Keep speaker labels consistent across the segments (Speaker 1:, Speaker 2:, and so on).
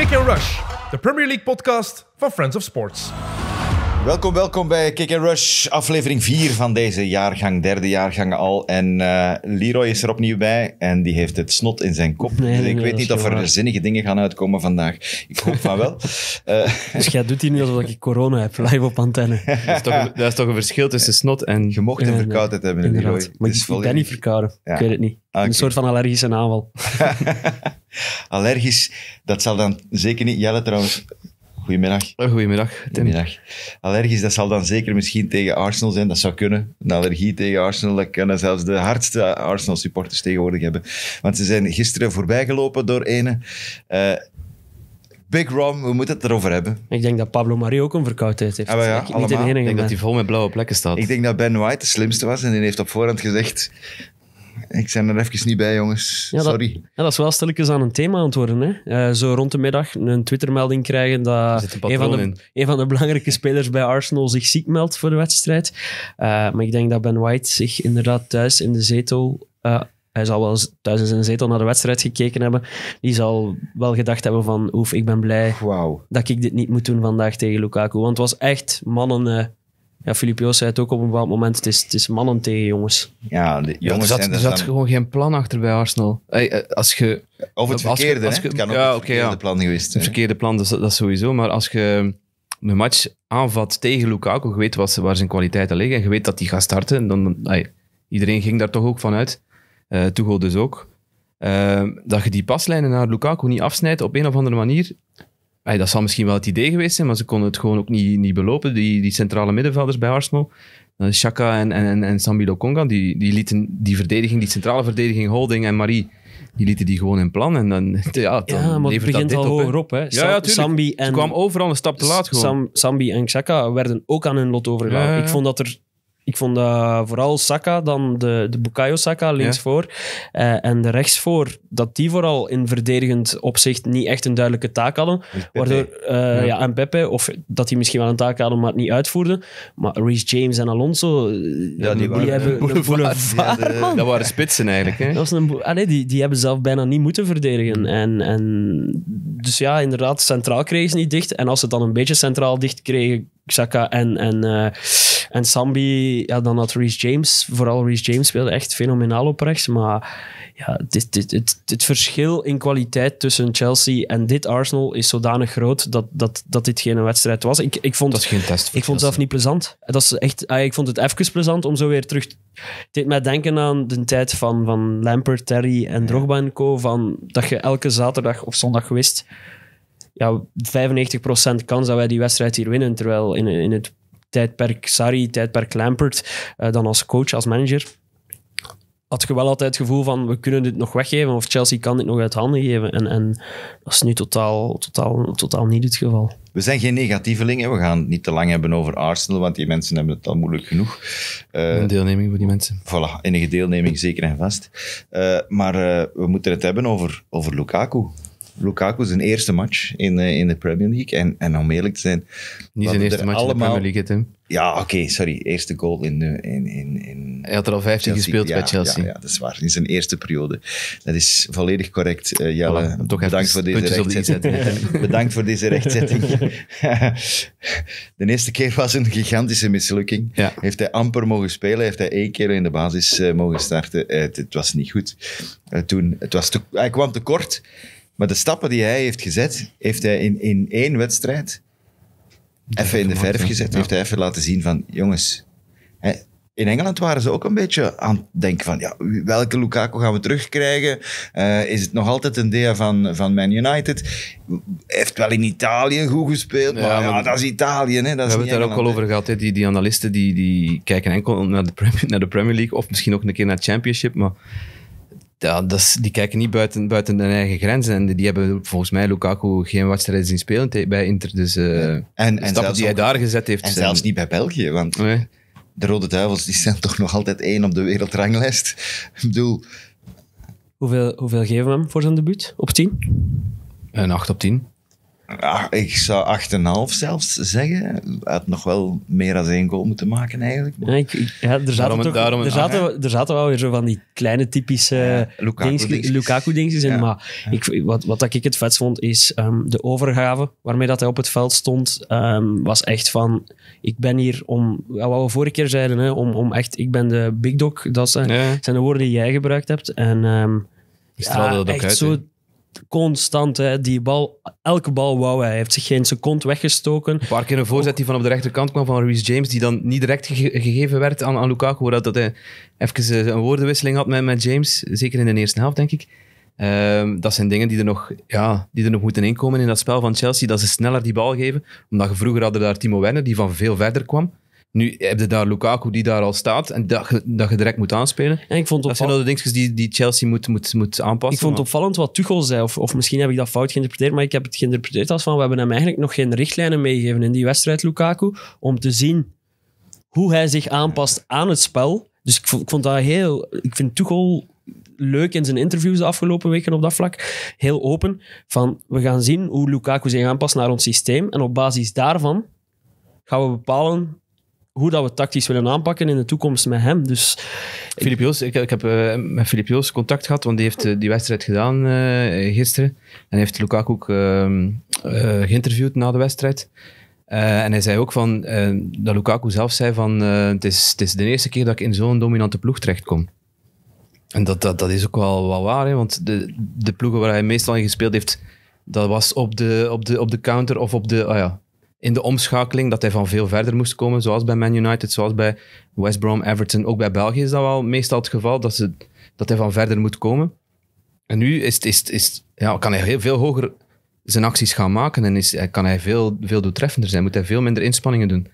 Speaker 1: Kick and Rush, de Premier League podcast van Friends of Sports.
Speaker 2: Welkom, welkom bij Kick and Rush, aflevering 4 van deze jaargang, derde jaargang al. En eh, Leroy is er opnieuw bij en die heeft het snot in zijn kop.
Speaker 3: Nee,
Speaker 2: dus ik
Speaker 3: nee,
Speaker 2: weet niet of er
Speaker 3: waar.
Speaker 2: zinnige dingen gaan uitkomen vandaag. Ik hoop van wel. Eh,
Speaker 3: Dus jij doet hier nu alsof ik corona heb, live op antenne.
Speaker 4: Dat is, toch, dat is toch een verschil tussen snot en...
Speaker 2: je mocht een verkoudheid hebben, Leroy.
Speaker 3: Inderdaad. Maar
Speaker 2: is
Speaker 3: ik, ik ben niet verkouden.
Speaker 2: Ja.
Speaker 3: Ik weet het niet.
Speaker 2: Ah,
Speaker 3: Een soort van allergische aanval.
Speaker 2: Allergisch, dat zal dan zeker niet... Jelle trouwens, goedemiddag.
Speaker 4: Oh, goedemiddag, Tim.
Speaker 2: Goedemiddag. Allergisch, dat zal dan zeker misschien tegen Arsenal zijn. Dat zou kunnen. Een allergie tegen Arsenal, dat kunnen zelfs de hardste Arsenal-supporters tegenwoordig hebben. Want ze zijn gisteren voorbijgelopen door ene. eh, Big Rom, we moeten het erover hebben.
Speaker 3: Ik denk dat Pablo Marie ook een verkoudheid heeft.
Speaker 2: Ah, ja,
Speaker 3: ik niet
Speaker 4: Ik denk dat hij vol met blauwe plekken staat.
Speaker 2: Ik denk dat Ben White de slimste was en die heeft op voorhand gezegd... Ik ben er even niet bij, jongens.
Speaker 3: Ja, dat-
Speaker 2: Sorry.
Speaker 3: Ja, dat is wel stilletjes aan een thema aan het worden. Hè? Eh, zo rond de middag een Twittermelding krijgen dat
Speaker 4: een
Speaker 3: een van, de, een van de belangrijke spelers bij Arsenal zich ziek meldt voor de wedstrijd. Eh, maar ik denk dat Ben White zich inderdaad thuis in de zetel... eh, hij zal wel thuis in zijn zetel naar de wedstrijd gekeken hebben. Die zal wel gedacht hebben van... Oef, ik ben blij
Speaker 2: Wauw.
Speaker 3: dat ik dit niet moet doen vandaag tegen Lukaku. Want het was echt mannen... ja, Filip Joos zei het ook op een bepaald moment. Het is, het is mannen tegen jongens.
Speaker 2: Ja, de
Speaker 4: Ja, er
Speaker 2: jongens
Speaker 4: zat,
Speaker 2: zijn
Speaker 4: er zat
Speaker 2: dan-
Speaker 4: gewoon geen plan achter bij Arsenal. Hey, eh, als je
Speaker 2: Of het
Speaker 4: als je-
Speaker 2: verkeerde,
Speaker 4: als je-
Speaker 2: kan ook
Speaker 4: ja,
Speaker 2: het
Speaker 4: oké,
Speaker 2: verkeerde
Speaker 4: ja.
Speaker 2: plan geweest
Speaker 4: het verkeerde plan, dat, is- dat sowieso. Maar als je een match aanvat tegen Lukaku, je weet wat, waar zijn kwaliteiten liggen en je weet dat hij gaat starten, dan, hey, iedereen ging daar toch ook van uit. Eh Tuchel dus ook. Eh, dat je die paslijnen naar Lukaku niet afsnijdt op een of andere manier, hey, dat zal misschien wel het idee geweest zijn, maar ze konden het gewoon ook niet, niet belopen, die, die centrale middenvelders bij Arsenal. Eh, Xhaka en, en, en, Sambi Lokonga, die, die lieten die verdediging, die centrale verdediging, Holding en Marie, die lieten die gewoon in plan. En dan, ja, dan
Speaker 3: Ja, maar het begint al hoger op. Hè. Sam-
Speaker 4: ja.
Speaker 3: Sambi
Speaker 4: Ze
Speaker 3: en,
Speaker 4: kwam overal een stap te laat gewoon.
Speaker 3: Sam, Sambi en Xhaka werden ook aan hun lot overgelaten. Ik vond dat er... Ik vond dat vooral Saka, dan de, de Bukayo Saka linksvoor eh, en de rechtsvoor, dat die vooral in verdedigend opzicht niet echt een duidelijke taak hadden. Waardoor, eh, ja. en Pepe, of dat die misschien wel een taak hadden, maar het niet uitvoerden. Maar Reece James en Alonso, eh,
Speaker 2: Ja, die waren-
Speaker 3: hebben een
Speaker 4: Boulevard.
Speaker 3: boulevard,
Speaker 2: Ja, de-.
Speaker 4: Dat waren spitsen eigenlijk. Hè?
Speaker 3: Dat was een boe- Allee, die, die hebben zelf bijna niet moeten verdedigen. En, en, dus ja, inderdaad, centraal kregen ze niet dicht. En als ze het dan een beetje centraal dicht kregen, Xhaka en, en, en Sambi, ja, dan had Reece James, vooral Reece James speelde echt fenomenaal op rechts. Maar ja, het, is- het, het, het verschil in kwaliteit tussen Chelsea en dit Arsenal is zodanig groot dat, dat, dat dit geen wedstrijd was. Ik, ik vond
Speaker 4: Dat is geen test. voor
Speaker 3: ik vond het zelf niet plezant. Dat is echt, ah, ik vond het even plezant om zo weer terug... Het deed mij denken aan de tijd van, van Lampert, Terry en Drogba en co. Van, dat je elke zaterdag of zondag wist... Ja, 95% kans dat wij die wedstrijd hier winnen. Terwijl in, in het tijdperk Sarri, tijdperk Lampert, eh, dan als coach, als manager... Had je wel altijd het gevoel van, we kunnen dit nog weggeven of Chelsea kan dit nog uit handen geven. En, en dat is nu totaal, totaal, totaal niet het geval.
Speaker 2: We zijn geen negatievelingen. We gaan het niet te lang hebben over Arsenal, want die mensen hebben het al moeilijk genoeg. Eh,
Speaker 4: Een deelneming voor die mensen.
Speaker 2: voilà, enige deelneming zeker en vast. Eh, maar eh, we moeten het hebben over, over Lukaku. Lukaku zijn eerste match in, eh, in de Premier League. En, en om eerlijk te zijn...
Speaker 4: Niet zijn eerste
Speaker 2: er
Speaker 4: match in de
Speaker 2: allemaal-
Speaker 4: Premier League, Tim.
Speaker 2: Ja, oké, sorry. Eerste goal in... de- in, in, in
Speaker 4: Hij had er al 15
Speaker 2: Chelsea.
Speaker 4: gespeeld
Speaker 2: Ja,
Speaker 4: bij Chelsea.
Speaker 2: Ja, ja, dat is waar. In zijn eerste periode. Dat is volledig correct, eh, Jelle.
Speaker 4: Voilà, toch
Speaker 2: Bedankt voor deze rechtzetting. Bedankt voor deze rechtzetting. de eerste keer was een gigantische mislukking.
Speaker 4: Ja.
Speaker 2: Heeft hij amper mogen spelen. Heeft hij één keer in de basis eh, mogen starten. Eh, het, het was niet goed. Eh, toen, het was te, hij kwam te kort. Maar de stappen die hij heeft gezet, heeft hij in, in één wedstrijd even in de verf gezet.
Speaker 4: Ja.
Speaker 2: Heeft hij even laten zien van, jongens... Hè, in Engeland waren ze ook een beetje aan het denken van, ja, welke Lukaku gaan we terugkrijgen? Eh, is het nog altijd een deel van, van Man United? Hij heeft wel in Italië goed gespeeld, maar,
Speaker 4: Ja,
Speaker 2: dat is Italië. Hè? Dat
Speaker 4: We hebben het daar ook al over gehad. Hè. Die, die analisten die, die kijken enkel naar de, Premier, naar de Premier League of misschien ook een keer naar Championship. Maar ja, dat is, die kijken niet buiten, buiten hun eigen grenzen. En die hebben volgens mij Lukaku geen wedstrijden zien spelen bij Inter. Dus eh,
Speaker 2: hè. En,
Speaker 4: de
Speaker 2: en,
Speaker 4: stappen die hij
Speaker 2: ook-
Speaker 4: daar gezet heeft.
Speaker 2: en
Speaker 4: zijn-
Speaker 2: zelfs niet bij België, want
Speaker 4: Nee.
Speaker 2: de Rode Duivels die zijn toch nog altijd één op de wereldranglijst. Ik bedoel,
Speaker 3: Hoeveel, hoeveel geven we hem voor zijn debuut? Op 10?
Speaker 4: Een 8 op 10.
Speaker 2: Ah, ik zou 8,5 zelfs zeggen. Hij had nog wel meer dan één goal moeten maken eigenlijk.
Speaker 3: Ja, ik, ja, er zaten,
Speaker 4: Daarom-
Speaker 3: toch,
Speaker 4: daarom een
Speaker 3: er, zaten, er zaten wel weer zo van die kleine typische
Speaker 2: Ja, Lukaku
Speaker 3: dingetjes-
Speaker 2: dingetjes.
Speaker 3: Lukaku-dingetjes in.
Speaker 2: Ja.
Speaker 3: Maar ik, wat, wat ik het vet vond, is ehm, de overgave waarmee dat hij op het veld stond. ehm, was echt van, ik ben hier om, ja, wat we vorige keer zeiden, hè, om, om echt, ik ben de big dog. Dat zijn,
Speaker 4: Ja.
Speaker 3: zijn de woorden die jij gebruikt hebt. En ehm,
Speaker 4: Die straalde dat ook
Speaker 3: echt
Speaker 4: uit,
Speaker 3: zo. Constant, die bal, elke bal wou hij. Hij heeft zich geen seconde weggestoken.
Speaker 4: Een paar keer een voorzet die van op de rechterkant kwam van Reece James, die dan niet direct gege- gegeven werd aan, aan Lukaku, dat hij even eh, een woordenwisseling had met, met James, zeker in de eerste helft, denk ik. Ehm, dat zijn dingen die er, nog, ja, die er nog moeten inkomen in dat spel van Chelsea, dat ze sneller die bal geven. Omdat je vroeger hadden daar Timo Werner, die van veel verder kwam. Nu heb je daar Lukaku, die daar al staat, en dat je, dat je direct moet aanspelen.
Speaker 3: En ik vond
Speaker 4: Dat zijn nou de dingetjes die, die Chelsea moet, moet, moet aanpassen.
Speaker 3: Ik vond het opvallend wat Tuchel zei, of, of misschien heb ik dat fout geïnterpreteerd, maar ik heb het geïnterpreteerd als van we hebben hem eigenlijk nog geen richtlijnen meegegeven in die wedstrijd, Lukaku, om te zien hoe hij zich aanpast aan het spel. Dus ik vond, ik vond dat heel... Ik vind Tuchel leuk in zijn interviews de afgelopen weken op dat vlak. Heel open. Van, we gaan zien hoe Lukaku zich aanpast naar ons systeem. En op basis daarvan gaan we bepalen hoe dat we tactisch willen aanpakken in de toekomst met hem. Dus
Speaker 4: Filip ik, ik heb eh, met Filip Joos contact gehad, want die heeft eh, die wedstrijd gedaan eh, gisteren. En heeft Lukaku ook ehm, eh, geïnterviewd na de wedstrijd. En hij zei ook van, dat Lukaku zelf zei van, het, is, het is de eerste keer dat ik in zo'n dominante ploeg terechtkom. En dat, dat, dat is ook wel, wel waar, hè, want de, de ploegen waar hij meestal in gespeeld heeft, dat was op de, op de, op de counter of op de, ah ja, in de omschakeling, dat hij van veel verder moest komen, zoals bij Man United, zoals bij West Brom, Everton. Ook bij België is dat wel meestal het geval, dat, ze, dat hij van verder moet komen. En nu is, is, is, ja, kan hij heel veel hoger zijn acties gaan maken en is, kan hij veel, veel doeltreffender zijn. Moet hij veel minder inspanningen doen.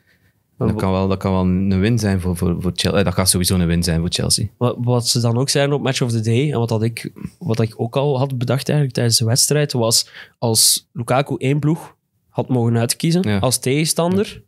Speaker 4: Dat kan wel, dat kan wel een win zijn voor, voor, voor Chelsea. Eh, Dat gaat sowieso een win zijn voor Chelsea.
Speaker 3: Wat, wat ze dan ook zeiden op Match of the Day, en wat, dat ik, wat ik ook al had bedacht eigenlijk tijdens de wedstrijd, was als Lukaku één ploeg had mogen uitkiezen
Speaker 4: Ja.
Speaker 3: als tegenstander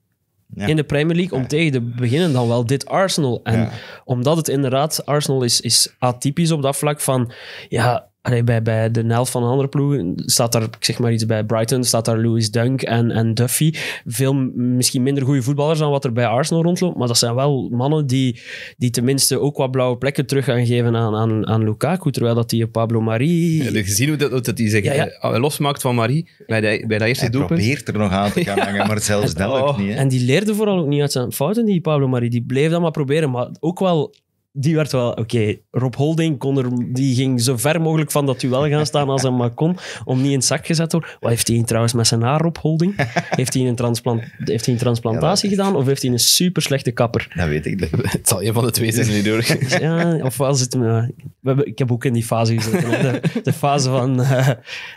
Speaker 2: Ja.
Speaker 3: in de Premier League om tegen te beginnen, dan wel dit Arsenal. En
Speaker 2: Ja.
Speaker 3: omdat het inderdaad, Arsenal is, is atypisch op dat vlak van, ja, allee, bij, bij de helft van de andere ploegen staat daar, ik zeg maar iets bij Brighton, staat daar Louis Dunk en, en Duffy. Veel misschien minder goede voetballers dan wat er bij Arsenal rondloopt, maar dat zijn wel mannen die, die tenminste ook wat blauwe plekken terug gaan geven aan, aan, aan Lukaku, terwijl dat die Pablo Mari...
Speaker 4: Heb je gezien hoe dat, dat hij zich
Speaker 3: Ja, ja.
Speaker 4: eh, losmaakt van Marie bij, de, bij dat eerste
Speaker 2: Hij
Speaker 4: doelpunt?
Speaker 2: probeert er nog aan te gaan hangen, maar zelfs dat
Speaker 4: Oh.
Speaker 2: ook niet. Hè.
Speaker 3: En die leerde vooral ook niet uit zijn fouten, die Pablo Mari. Die bleef dat maar proberen, maar ook wel... Die werd wel... Oké, Rob Holding kon er, die ging zo ver mogelijk van dat duel gaan staan als hij maar kon, om niet in het zak gezet te worden. Wat heeft hij trouwens met zijn haar, Rob Holding? Heeft hij een, transplant, heeft hij een transplantatie
Speaker 2: Ja,
Speaker 3: gedaan of heeft hij een super slechte kapper?
Speaker 2: Dat weet ik.
Speaker 4: Het zal een van de twee zijn niet door.
Speaker 3: Ja, of was het... we hebben, ik heb ook in die fase gezeten. De, de fase van, eh,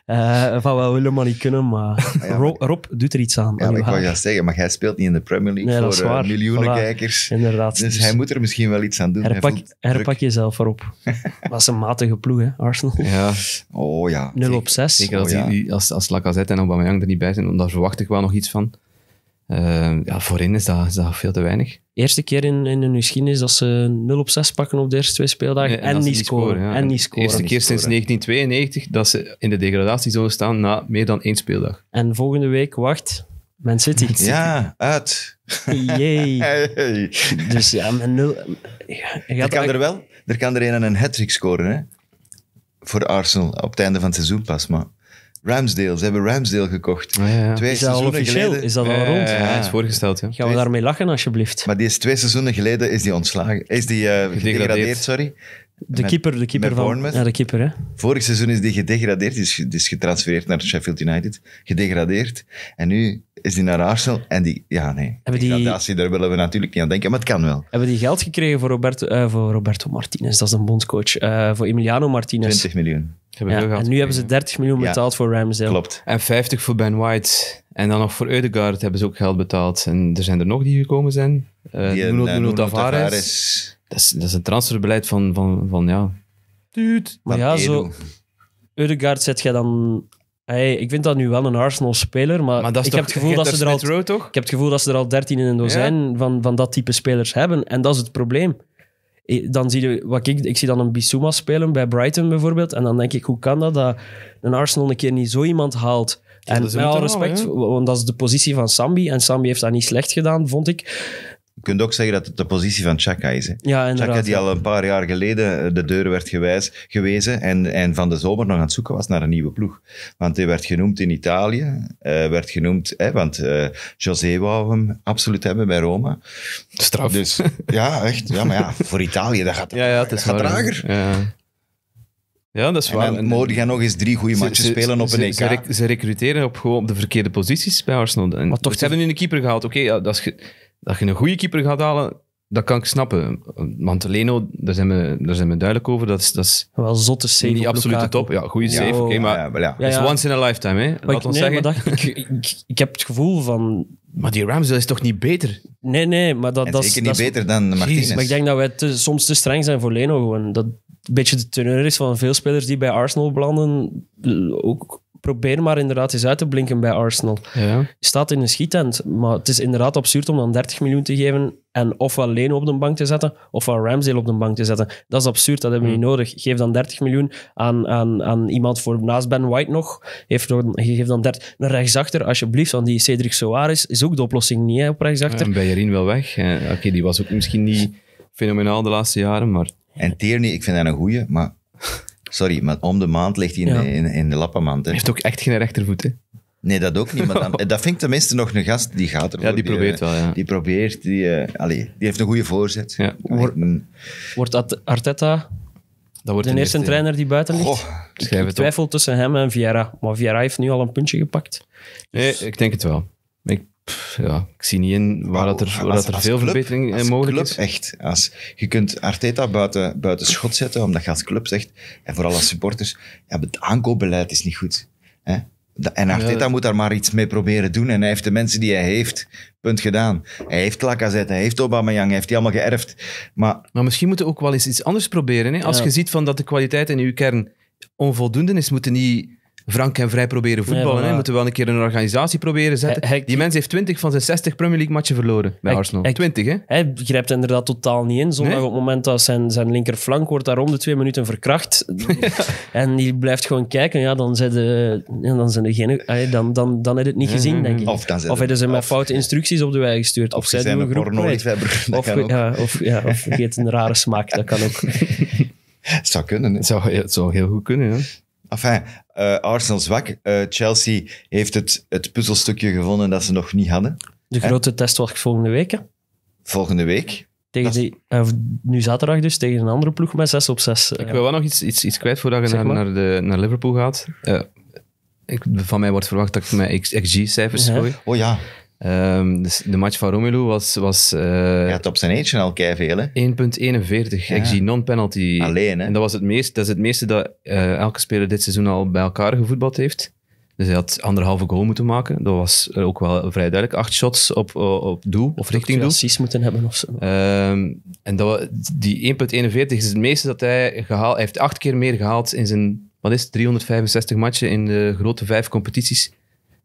Speaker 3: eh, van we willen maar niet kunnen, maar
Speaker 2: ja,
Speaker 3: Rob, Rob doet er iets aan.
Speaker 2: Ja,
Speaker 3: aan
Speaker 2: maar ik wou juist zeggen, maar hij speelt niet in de Premier League
Speaker 3: Nee,
Speaker 2: voor eh, miljoenen
Speaker 3: Voilà.
Speaker 2: kijkers.
Speaker 3: Inderdaad.
Speaker 2: Dus
Speaker 3: Dus
Speaker 2: hij moet er misschien wel iets aan doen.
Speaker 3: Herpak, herpak jezelf erop. Dat is een matige ploeg, hè, Arsenal.
Speaker 4: Ja,
Speaker 2: Oh ja.
Speaker 3: 0 op 6.
Speaker 4: zeker als,
Speaker 2: Oh, ja.
Speaker 4: die, als, als Lacazette en Aubameyang er niet bij zijn, want daar verwacht ik wel nog iets van. Eh, ja, voorin is dat, is dat veel te weinig.
Speaker 3: Eerste keer in, in hun geschiedenis dat ze 0 op 6 pakken op de eerste twee speeldagen
Speaker 4: Nee,
Speaker 3: en, niet scoren.
Speaker 4: ja.
Speaker 3: En niet scoren.
Speaker 4: Eerste keer sinds 1992 dat ze in de degradatiezone staan na meer dan één speeldag.
Speaker 3: En volgende week, wacht, Man City.
Speaker 2: Ja, uit.
Speaker 3: Jee.
Speaker 2: Hey.
Speaker 3: Dus ja, met 0... Je
Speaker 2: Er kan er wel er kan er een een hat-trick scoren, hè? Voor Arsenal, op het einde van het seizoen pas, maar... Ramsdale, ze hebben Ramsdale gekocht.
Speaker 4: ja, ja.
Speaker 2: Twee
Speaker 3: Is dat al
Speaker 2: seizoenen
Speaker 3: officieel?
Speaker 2: geleden...
Speaker 3: Is dat al rond?
Speaker 4: ja, ja, is voorgesteld. Ja.
Speaker 3: Gaan we daarmee lachen, alsjeblieft?
Speaker 2: Maar die is twee seizoenen geleden is die ontslagen. Is die eh, gedegradeerd, sorry.
Speaker 3: De
Speaker 2: met-
Speaker 3: keeper, de keeper van...
Speaker 2: Bournemouth?
Speaker 3: Ja, de keeper, hè.
Speaker 2: Vorig seizoen is die gedegradeerd, die is, die is getransfereerd naar Sheffield United. Gedegradeerd. En nu is die naar Arsenal. En die, ja nee,
Speaker 3: Hebben die-
Speaker 2: degradatie, daar willen we natuurlijk niet aan denken, maar het kan wel.
Speaker 3: Hebben die geld gekregen voor Roberto, eh, voor Roberto Martinez, dat is een bondscoach, eh, voor Emiliano Martinez.
Speaker 2: 20 miljoen.
Speaker 3: Ja, en nu hebben ze
Speaker 4: gekregen.
Speaker 3: 30 miljoen
Speaker 2: Ja.
Speaker 3: betaald voor Ramsdale.
Speaker 2: Klopt.
Speaker 4: En 50 voor Ben White. En dan nog voor Eudegaard hebben ze ook geld betaald. En er zijn er nog die gekomen zijn. Eh
Speaker 2: Die,
Speaker 4: Nuno, Nuno
Speaker 2: Nuno
Speaker 4: Tavares.
Speaker 2: Tavares.
Speaker 4: Dat, is, dat is een transferbeleid van, van, van ja...
Speaker 3: Maar
Speaker 2: Van
Speaker 3: ja, zo... Eudegaard zet jij dan... Hey, ik vind dat nu wel een Arsenal-speler, maar,
Speaker 4: Maar dat is
Speaker 3: ik
Speaker 4: toch,
Speaker 3: heb het gevoel dat ze er al...
Speaker 4: Toch?
Speaker 3: Ik heb het gevoel dat ze er al 13 in een dozijn van, van dat type spelers hebben. En dat is het probleem. Dan zie je, wat ik, ik zie dan een Bissouma spelen bij Brighton bijvoorbeeld. En dan denk ik, hoe kan dat dat een Arsenal een keer niet zo iemand haalt En met al
Speaker 4: moeten
Speaker 3: respect,
Speaker 4: halen,
Speaker 3: want dat is de positie van Sambi. En Sambi heeft dat niet slecht gedaan, vond ik.
Speaker 2: Je kunt ook zeggen dat het de positie van Chaka is. Hè.
Speaker 3: Ja,
Speaker 2: Chaka die al een paar jaar geleden eh, de deur werd gewijs, gewezen en, en van de zomer nog aan het zoeken was naar een nieuwe ploeg. Want hij werd genoemd in Italië, eh, werd genoemd, hè, want eh, José wou hem absoluut hebben bij Roma.
Speaker 4: Straf.
Speaker 2: Dus ja, echt. Ja, maar ja, voor Italië, dat gaat,
Speaker 4: ja, ja, het is waar,
Speaker 2: trager.
Speaker 4: Ja. ja, dat is
Speaker 2: En
Speaker 4: waar.
Speaker 2: dan mogen gaan nog eens drie goede
Speaker 4: ze-
Speaker 2: spelen op een EK.
Speaker 4: Ze, rec- ze recruteren op, gewoon op de verkeerde posities bij Arsenal. En
Speaker 3: Maar toch
Speaker 4: ze hebben nu een keeper gehaald. Oké, ja, dat, is dat je een goede keeper gaat halen, dat kan ik snappen. Want Leno, daar zijn we, daar zijn we duidelijk over. Dat is, dat is
Speaker 3: Wel zotte save
Speaker 4: niet
Speaker 3: op
Speaker 4: absolute top. Ja, goede
Speaker 2: Ja.
Speaker 4: save, oké, maar
Speaker 2: ja, maar ja.
Speaker 4: Once in a lifetime. Hè? Laat
Speaker 3: ik,
Speaker 4: ons
Speaker 3: nee,
Speaker 4: zeggen.
Speaker 3: dat, ik, ik, ik heb het gevoel van...
Speaker 4: Maar die Ramsdale is toch niet beter?
Speaker 3: Nee, nee, maar dat, dat, is-
Speaker 2: zeker niet
Speaker 3: dat is-
Speaker 2: beter dan Martinez.
Speaker 3: Maar ik denk dat wij te- soms te streng zijn voor Leno. Gewoon. Dat een beetje de teneur is van veel spelers die bij Arsenal belanden. Ook proberen maar inderdaad eens uit te blinken bij Arsenal.
Speaker 4: Ja.
Speaker 3: Je staat in een schietent, maar het is inderdaad absurd om dan 30 miljoen te geven en ofwel Leno op de bank te zetten, ofwel Ramsdale op de bank te zetten. Dat is absurd, dat hebben we niet nodig. Geef dan 30 miljoen aan, aan, aan iemand voor naast Ben White nog. Geef, dan- geef dan 30... Een rechtsachter, alsjeblieft, want die Cedric Soares is ook de oplossing niet hè, op rechtsachter.
Speaker 4: En Bellerin wel weg. Oké, die was ook misschien niet fenomenaal de laatste jaren, maar
Speaker 2: En Tierney, ik vind dat een goeie, maar... Sorry, maar om de maand ligt hij in,
Speaker 3: Ja.
Speaker 2: in, in de lappenmand.
Speaker 4: Hij heeft ook echt geen rechtervoet. Hè?
Speaker 2: Nee, dat ook niet. Maar dan, dat vind ik tenminste nog een gast die gaat ervoor.
Speaker 4: Ja, die probeert
Speaker 2: eh,
Speaker 4: wel, ja.
Speaker 2: Die probeert, die, eh, allee, die heeft een goede voorzet.
Speaker 4: Ja.
Speaker 2: Een-
Speaker 3: Wordt Arteta
Speaker 4: Dat wordt
Speaker 3: de eerste trainer die buiten ligt? Ik
Speaker 4: het op.
Speaker 3: twijfel tussen hem en Vieira. Maar Vieira heeft nu al een puntje gepakt.
Speaker 4: Nee, ik denk het wel. Ik, pff, ja, ik zie niet in waar, dat er, waar
Speaker 2: als-
Speaker 4: dat er veel
Speaker 2: club-
Speaker 4: verbetering
Speaker 2: als
Speaker 4: mogelijk
Speaker 2: club
Speaker 4: is.
Speaker 2: Echt, als, je kunt Arteta buiten, buiten schot zetten, omdat je als club zegt, en vooral als supporters, ja, het aankoopbeleid is niet goed. Hè? En Arteta
Speaker 4: Ja.
Speaker 2: moet daar maar iets mee proberen doen. En hij heeft de mensen die hij heeft, punt gedaan. Hij heeft Lacazette, hij heeft Aubameyang, hij heeft die allemaal geërfd. Maar
Speaker 4: Maar misschien moeten we ook wel eens iets anders proberen. Hè? Als
Speaker 3: Ja.
Speaker 4: je ziet van dat de kwaliteit in uw kern onvoldoende is, moeten niet frank en vrij proberen voetballen.
Speaker 3: Nee,
Speaker 4: hè?
Speaker 3: voilà.
Speaker 4: Moeten we wel een keer een organisatie proberen zetten.
Speaker 3: Hij- hij-
Speaker 4: Die mens heeft 20 van zijn 60 Premier League matchen verloren bij
Speaker 3: Hij-
Speaker 4: Arsenal.
Speaker 3: hij-
Speaker 4: 20, hè?
Speaker 3: Hij grijpt inderdaad totaal niet in. Zondag
Speaker 4: Nee?
Speaker 3: op het moment dat zijn, zijn linkerflank wordt daar om de twee minuten verkracht. en die blijft gewoon kijken. Ja, dan zijn de, ja, dan zijn de geen, allee, dan, dan, dan heb je het niet gezien, denk ik.
Speaker 2: Of dan
Speaker 3: of
Speaker 2: ze-
Speaker 3: hebben ze met foute instructies op de wei gestuurd. Of,
Speaker 2: of zijn een porno-liefhebber.
Speaker 3: Of, ja, of, ja, of vergeet een rare smaak. Dat kan ook.
Speaker 2: Het zou kunnen. Hè.
Speaker 4: Het zou, het zou heel goed kunnen. Hè?
Speaker 2: Enfin, eh, Arsenal zwak. Eh, Chelsea heeft het, het puzzelstukje gevonden dat ze nog niet hadden.
Speaker 3: De
Speaker 2: Hè?
Speaker 3: grote test was volgende week. hè.
Speaker 2: Volgende week.
Speaker 3: Tegen die, eh, nu zaterdag dus, tegen een andere ploeg met 6 op 6.
Speaker 4: Ik wil wel nog iets, iets, iets kwijt voordat je
Speaker 3: Zeg
Speaker 4: naar,
Speaker 3: maar.
Speaker 4: naar, de, naar Liverpool gaat. Eh, ik, van mij wordt verwacht dat ik mijn XG-cijfers gooi.
Speaker 2: Oh ja,
Speaker 4: Ehm, dus de match van Romelu was, was eh,
Speaker 2: hij had op zijn eentje al keiveel. hè.
Speaker 4: 1.41
Speaker 2: Ja.
Speaker 4: XG non-penalty.
Speaker 2: Alleen, hè.
Speaker 4: En dat, was het meest, dat is het meeste dat eh, elke speler dit seizoen al bij elkaar gevoetbald heeft. Dus hij had anderhalve goal moeten maken. Dat was eh, ook wel vrij duidelijk. Acht shots op, op, doel, of richting doel.
Speaker 3: assists moeten hebben of zo.
Speaker 4: Ehm, en dat, die 1.41 is het meeste dat hij gehaald Hij heeft acht keer meer gehaald in zijn, wat is het, 365 matchen in de grote vijf competities.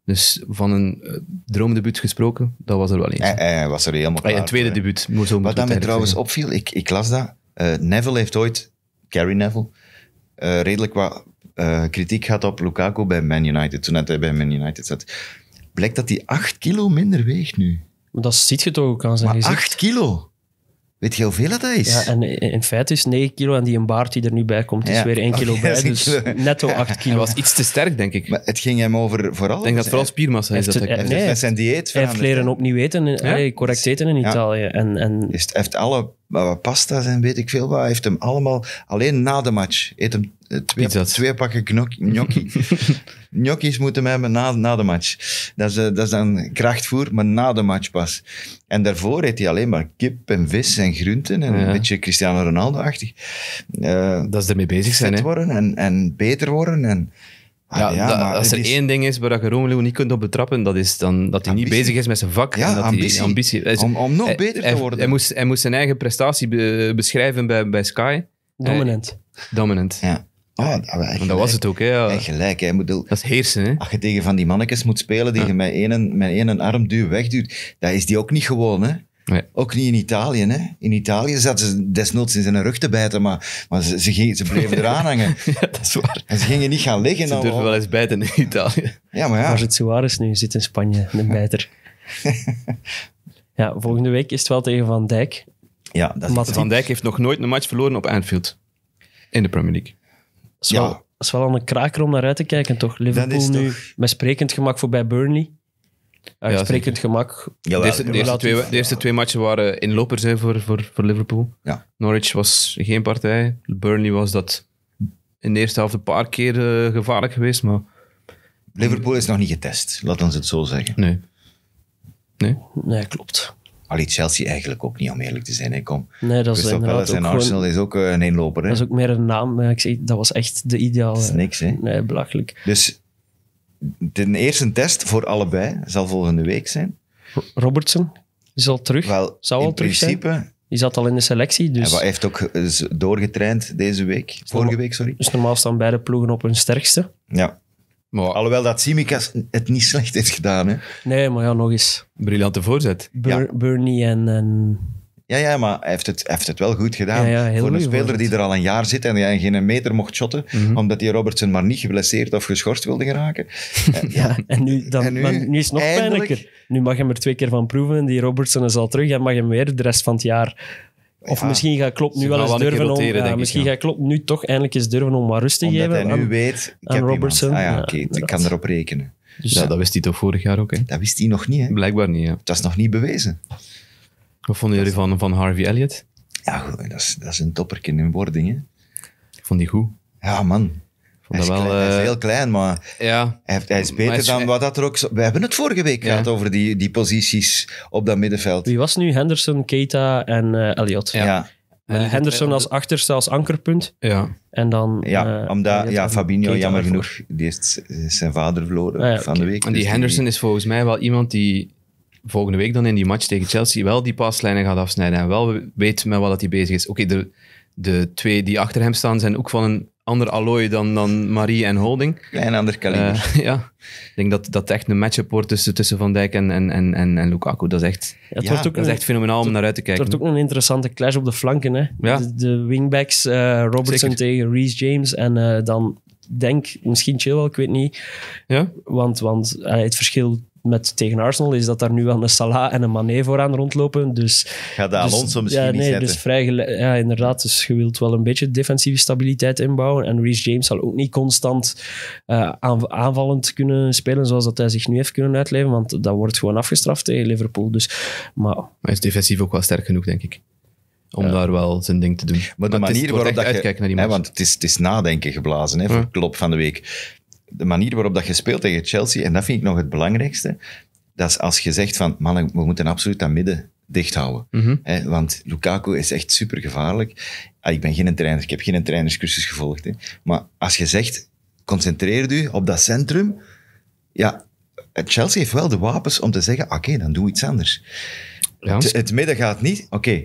Speaker 4: Dus van een eh, droomdebuut gesproken, dat was er wel eens.
Speaker 2: Hij, hij was er helemaal
Speaker 4: Ah,
Speaker 2: klaar
Speaker 4: ja, een tweede debuut. moet- Zo
Speaker 2: Wat dat mij trouwens opviel, ik, ik las dat. eh, Neville heeft ooit, Gary Neville, eh, redelijk wat eh, kritiek gehad op Lukaku bij Man United, toen hij bij Man United zat. Blijkt dat hij 8 kilo minder weegt nu.
Speaker 3: Maar dat ziet je toch ook aan zijn
Speaker 2: Maar
Speaker 3: gezicht.
Speaker 2: 8 kilo? Weet je hoeveel dat is?
Speaker 3: Ja, en in feite is 9 kilo en die een baard die er nu bij komt, is
Speaker 2: Ja.
Speaker 3: weer 1 kilo bij. Dus
Speaker 2: kilo.
Speaker 3: netto 8
Speaker 4: Hij
Speaker 3: kilo.
Speaker 4: was iets te sterk, denk ik.
Speaker 2: Maar het ging hem over vooral...
Speaker 4: ik denk dat het vooral spiermassa is. Dat
Speaker 3: het-
Speaker 4: hij-
Speaker 2: Hij
Speaker 3: Nee, hij
Speaker 2: met zijn dieet
Speaker 3: Hij heeft leren opnieuw eten, allee, correct eten in
Speaker 2: Ja.
Speaker 3: Italië. En, en
Speaker 2: Hij heeft alle pasta's en weet ik veel wat. Hij heeft hem allemaal... Alleen na de match eet hem eh, twee, twee pakken gnocchi. gnocchi. Gnocchi's moeten hem hebben na, na de match. Dat is, eh, dat is dan krachtvoer, maar na de match pas. En daarvoor eet hij alleen maar kip en vis en groenten. En
Speaker 4: Ja.
Speaker 2: een beetje Cristiano Ronaldo-achtig. Eh,
Speaker 4: dat ze ermee bezig zijn. Hè.
Speaker 2: worden en, en beter worden. En, Ah,
Speaker 4: Ja, als er
Speaker 2: is-
Speaker 4: één ding is waar je Romelu niet kunt op betrappen, dat is dan dat hij niet bezig is met zijn vak.
Speaker 2: Ja,
Speaker 4: en dat
Speaker 2: ambitie.
Speaker 4: Hij, ambitie is-
Speaker 2: Om, om nog
Speaker 4: hij-
Speaker 2: beter
Speaker 4: hij-
Speaker 2: te worden.
Speaker 4: Hij moest, hij moest zijn eigen prestatie be- beschrijven bij, bij Sky.
Speaker 3: dominant.
Speaker 4: Dominant.
Speaker 2: Ja. Dat,
Speaker 4: En dat was het ook. Hè, ja.
Speaker 2: Echt gelijk. Moet,
Speaker 4: Dat is heersen. Hè.
Speaker 2: als je tegen van die mannetjes moet spelen die je met één, met één arm duw wegduwt, dat is die ook niet gewoon. Hè?
Speaker 4: Nee.
Speaker 2: Ook niet in Italië. Hè? In Italië zaten ze desnoods in zijn rug te bijten, maar, maar ze, ze, gingen, ze bleven eraan hangen.
Speaker 4: Ja, dat is waar.
Speaker 2: En ze gingen niet gaan liggen.
Speaker 4: Ze
Speaker 2: nou,
Speaker 4: durven wel eens bijten in Italië.
Speaker 2: Ja, maar ja.
Speaker 3: Waar zit Suarez nu? Zit in Spanje, een bijter. ja, volgende week is het wel tegen Van Dijk.
Speaker 2: ja, dat is.
Speaker 4: Van Dijk heeft nog nooit een match verloren op Anfield. In de Premier League.
Speaker 3: Dat is, wel,
Speaker 2: Ja.
Speaker 3: dat is wel al een kraker om naar uit te kijken, toch? Liverpool
Speaker 2: is
Speaker 3: nu
Speaker 2: toch-
Speaker 3: met sprekend gemak voorbij Burnley. Uh,
Speaker 4: Ja,
Speaker 3: sprekend gemak.
Speaker 4: De eerste, de,
Speaker 2: jawel.
Speaker 4: eerste twee, de eerste twee matchen waren inlopers hè, voor, voor, voor Liverpool.
Speaker 2: Ja.
Speaker 4: Norwich was geen partij. Burnley was dat in de eerste helft een paar keer eh, gevaarlijk geweest, maar
Speaker 2: Liverpool is nog niet getest, laat ons het zo zeggen.
Speaker 4: nee. Nee?
Speaker 3: Nee, klopt.
Speaker 2: Allee, Chelsea eigenlijk ook niet, om eerlijk te zijn. Hè. Kom.
Speaker 3: Nee, dat is
Speaker 2: Crystal Palace
Speaker 3: ook
Speaker 2: en
Speaker 3: gewoon-
Speaker 2: Arsenal is ook eh, een eenloper. Hè.
Speaker 3: Dat is ook meer een naam. maar Ik zeg, dat was echt de ideale.
Speaker 2: Dat is niks, hè.
Speaker 3: Nee, belachelijk.
Speaker 2: Dus de eerste test voor allebei zal volgende week zijn.
Speaker 3: Robertson is al terug.
Speaker 2: Wel,
Speaker 3: Zou al
Speaker 2: in
Speaker 3: terug zijn.
Speaker 2: principe,
Speaker 3: Die zat al in de selectie. Dus,
Speaker 2: hij heeft ook is doorgetraind deze week. Vorige week, sorry.
Speaker 3: dus normaal staan beide ploegen op hun sterkste.
Speaker 2: Ja.
Speaker 4: Maar
Speaker 2: Alhoewel dat Simicas het niet slecht heeft gedaan. Hè.
Speaker 3: Nee, maar ja, nog eens.
Speaker 4: briljante voorzet.
Speaker 2: Ja.
Speaker 3: Burnley en, en
Speaker 2: Ja, ja, maar hij heeft het, hij heeft het wel goed gedaan.
Speaker 3: Ja, ja, heel
Speaker 2: Voor een speler die er al een jaar zit en die geen meter mocht shotten,
Speaker 3: Mhm.
Speaker 2: omdat die Robertson maar niet geblesseerd of geschorst wilde geraken. En,
Speaker 3: Ja, en nu, dan,
Speaker 2: En nu,
Speaker 3: maar nu is het nog
Speaker 2: eindelijk-
Speaker 3: pijnlijker. Nu mag je hem er twee keer van proeven. Die Robertson is al terug en mag hem weer de rest van het jaar. Of
Speaker 2: Ja.
Speaker 3: misschien gaat Klopp nu wel eens durven om...
Speaker 4: roteren,
Speaker 3: misschien gaat Klopp nu toch eindelijk eens durven om wat rust te
Speaker 2: omdat
Speaker 3: geven.
Speaker 2: hij nu
Speaker 3: aan-
Speaker 2: weet, ik
Speaker 3: aan
Speaker 2: heb
Speaker 3: Robertson.
Speaker 2: Ah ja, oké, ik kan erop rekenen.
Speaker 3: dus
Speaker 4: Ja, dat wist hij toch vorig jaar ook, hè?
Speaker 2: Dat wist hij nog niet, hè.
Speaker 4: Blijkbaar niet, ja.
Speaker 2: Dat is nog niet bewezen.
Speaker 4: Wat vonden jullie van, van Harvey Elliott?
Speaker 2: Ja, goed, dat is, dat is een topperke in wording, hè.
Speaker 4: Ik vond die goed.
Speaker 2: Ja, man. Hij is,
Speaker 4: dat wel...
Speaker 2: klein, hij is
Speaker 4: eh,
Speaker 2: heel klein, maar
Speaker 4: ja,
Speaker 2: hij, is beter
Speaker 4: hij is-
Speaker 2: dan wat dat er ook... We hebben het vorige week
Speaker 4: Ja.
Speaker 2: gehad over die, die posities op dat middenveld.
Speaker 3: Wie was nu? Henderson, Keita en eh Elliot.
Speaker 2: Ja, ja,
Speaker 3: Eh, Henderson als achterste, als ankerpunt.
Speaker 4: ja.
Speaker 3: En dan... eh,
Speaker 2: omdat ja, Fabinho,
Speaker 3: Keita
Speaker 2: jammer genoeg, die heeft is zijn vader verloren
Speaker 3: Ah ja,
Speaker 2: van de week.
Speaker 4: En die
Speaker 2: dus
Speaker 4: Henderson is volgens mij wel iemand die volgende week dan in die match tegen Chelsea wel die paslijnen gaat afsnijden en wel weet met wat dat hij bezig is. Oké, de, de twee die achter hem staan zijn ook van een ander allooi dan, dan Marie en Holding.
Speaker 2: Klein ander kaliber.
Speaker 4: Eh, ja, ik denk dat dat echt een matchup wordt tussen, tussen Van Dijk en, en, en, en, en Lukaku. Dat is echt,
Speaker 3: Ja, het
Speaker 2: Ja,
Speaker 3: wordt ook
Speaker 4: dat is
Speaker 3: een-
Speaker 4: echt fenomenaal om naar uit te
Speaker 3: Het
Speaker 4: kijken.
Speaker 3: wordt ook een interessante clash op de flanken. Hè?
Speaker 4: Ja.
Speaker 3: De, de wingbacks, eh, Robertson
Speaker 4: Zeker.
Speaker 3: tegen Reece James. En eh, dan denk misschien Chilwell, ik weet niet.
Speaker 4: Ja?
Speaker 3: Want, want het verschil met tegen Arsenal is dat daar nu wel een Salah en een Mané vooraan rondlopen. Dus,
Speaker 2: Gaat de
Speaker 3: dus-
Speaker 2: Alonso misschien
Speaker 3: ja,
Speaker 2: niet
Speaker 3: nee,
Speaker 2: zetten?
Speaker 3: Dus vrij ja, inderdaad. Dus je wilt wel een beetje defensieve stabiliteit inbouwen. En Reece James zal ook niet constant eh, aan- aanvallend kunnen spelen zoals dat hij zich nu heeft kunnen uitleven. Want dat wordt gewoon afgestraft tegen Liverpool. Dus, maar
Speaker 4: Maar hij is defensief ook wel sterk genoeg, denk ik. Om daar wel zijn ding te doen.
Speaker 2: Maar de manier waarop dat je...
Speaker 4: uitkijken naar die
Speaker 2: hè,
Speaker 4: match.
Speaker 2: want het is, het is nadenken geblazen hè, voor
Speaker 4: Ja.
Speaker 2: Klopp van de week. De manier waarop dat je speelt tegen Chelsea, en dat vind ik nog het belangrijkste, dat is als je zegt van, mannen, we moeten absoluut dat midden dicht houden.
Speaker 4: Mhm.
Speaker 2: Hè, want Lukaku is echt super gevaarlijk. Ah, ik ben geen trainer, ik heb geen trainerscursus gevolgd. Hè. Maar als je zegt, concentreer u op dat centrum, ja, Chelsea heeft wel de wapens om te zeggen, oké, dan doe iets anders.
Speaker 4: Ja.
Speaker 2: Het, het midden gaat niet. Oké,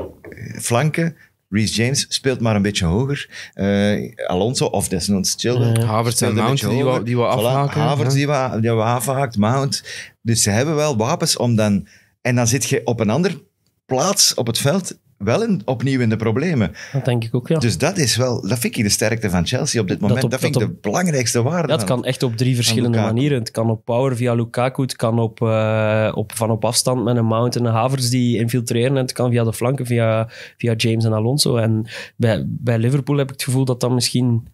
Speaker 2: flanken. Reece James speelt maar een beetje hoger. Eh, Alonso, of desnoods Chilwell.
Speaker 3: Ja.
Speaker 4: Havertz en
Speaker 2: speelt een
Speaker 4: Mount
Speaker 2: beetje
Speaker 4: die
Speaker 2: hoger.
Speaker 4: wat, die
Speaker 2: Voilà. Havertz
Speaker 4: ja.
Speaker 2: die wat, die wat afhaakt, Mount. Dus ze hebben wel wapens om dan... En dan zit je op een andere plaats op het veld wel in, opnieuw in de problemen.
Speaker 3: dat denk ik ook, ja.
Speaker 2: Dus dat is wel... Dat vind ik de sterkte van Chelsea op dit moment. Dat,
Speaker 3: op-
Speaker 2: vind
Speaker 3: dat
Speaker 2: ik de belangrijkste waarde.
Speaker 3: Ja, het
Speaker 2: van-
Speaker 3: kan echt op drie verschillende manieren. Het kan op power via Lukaku, het kan op, eh, op, van op afstand met een Mount en een Havers die infiltreren. En het kan via de flanken, via, via James en Alonso. En bij, bij Liverpool heb ik het gevoel dat dat misschien...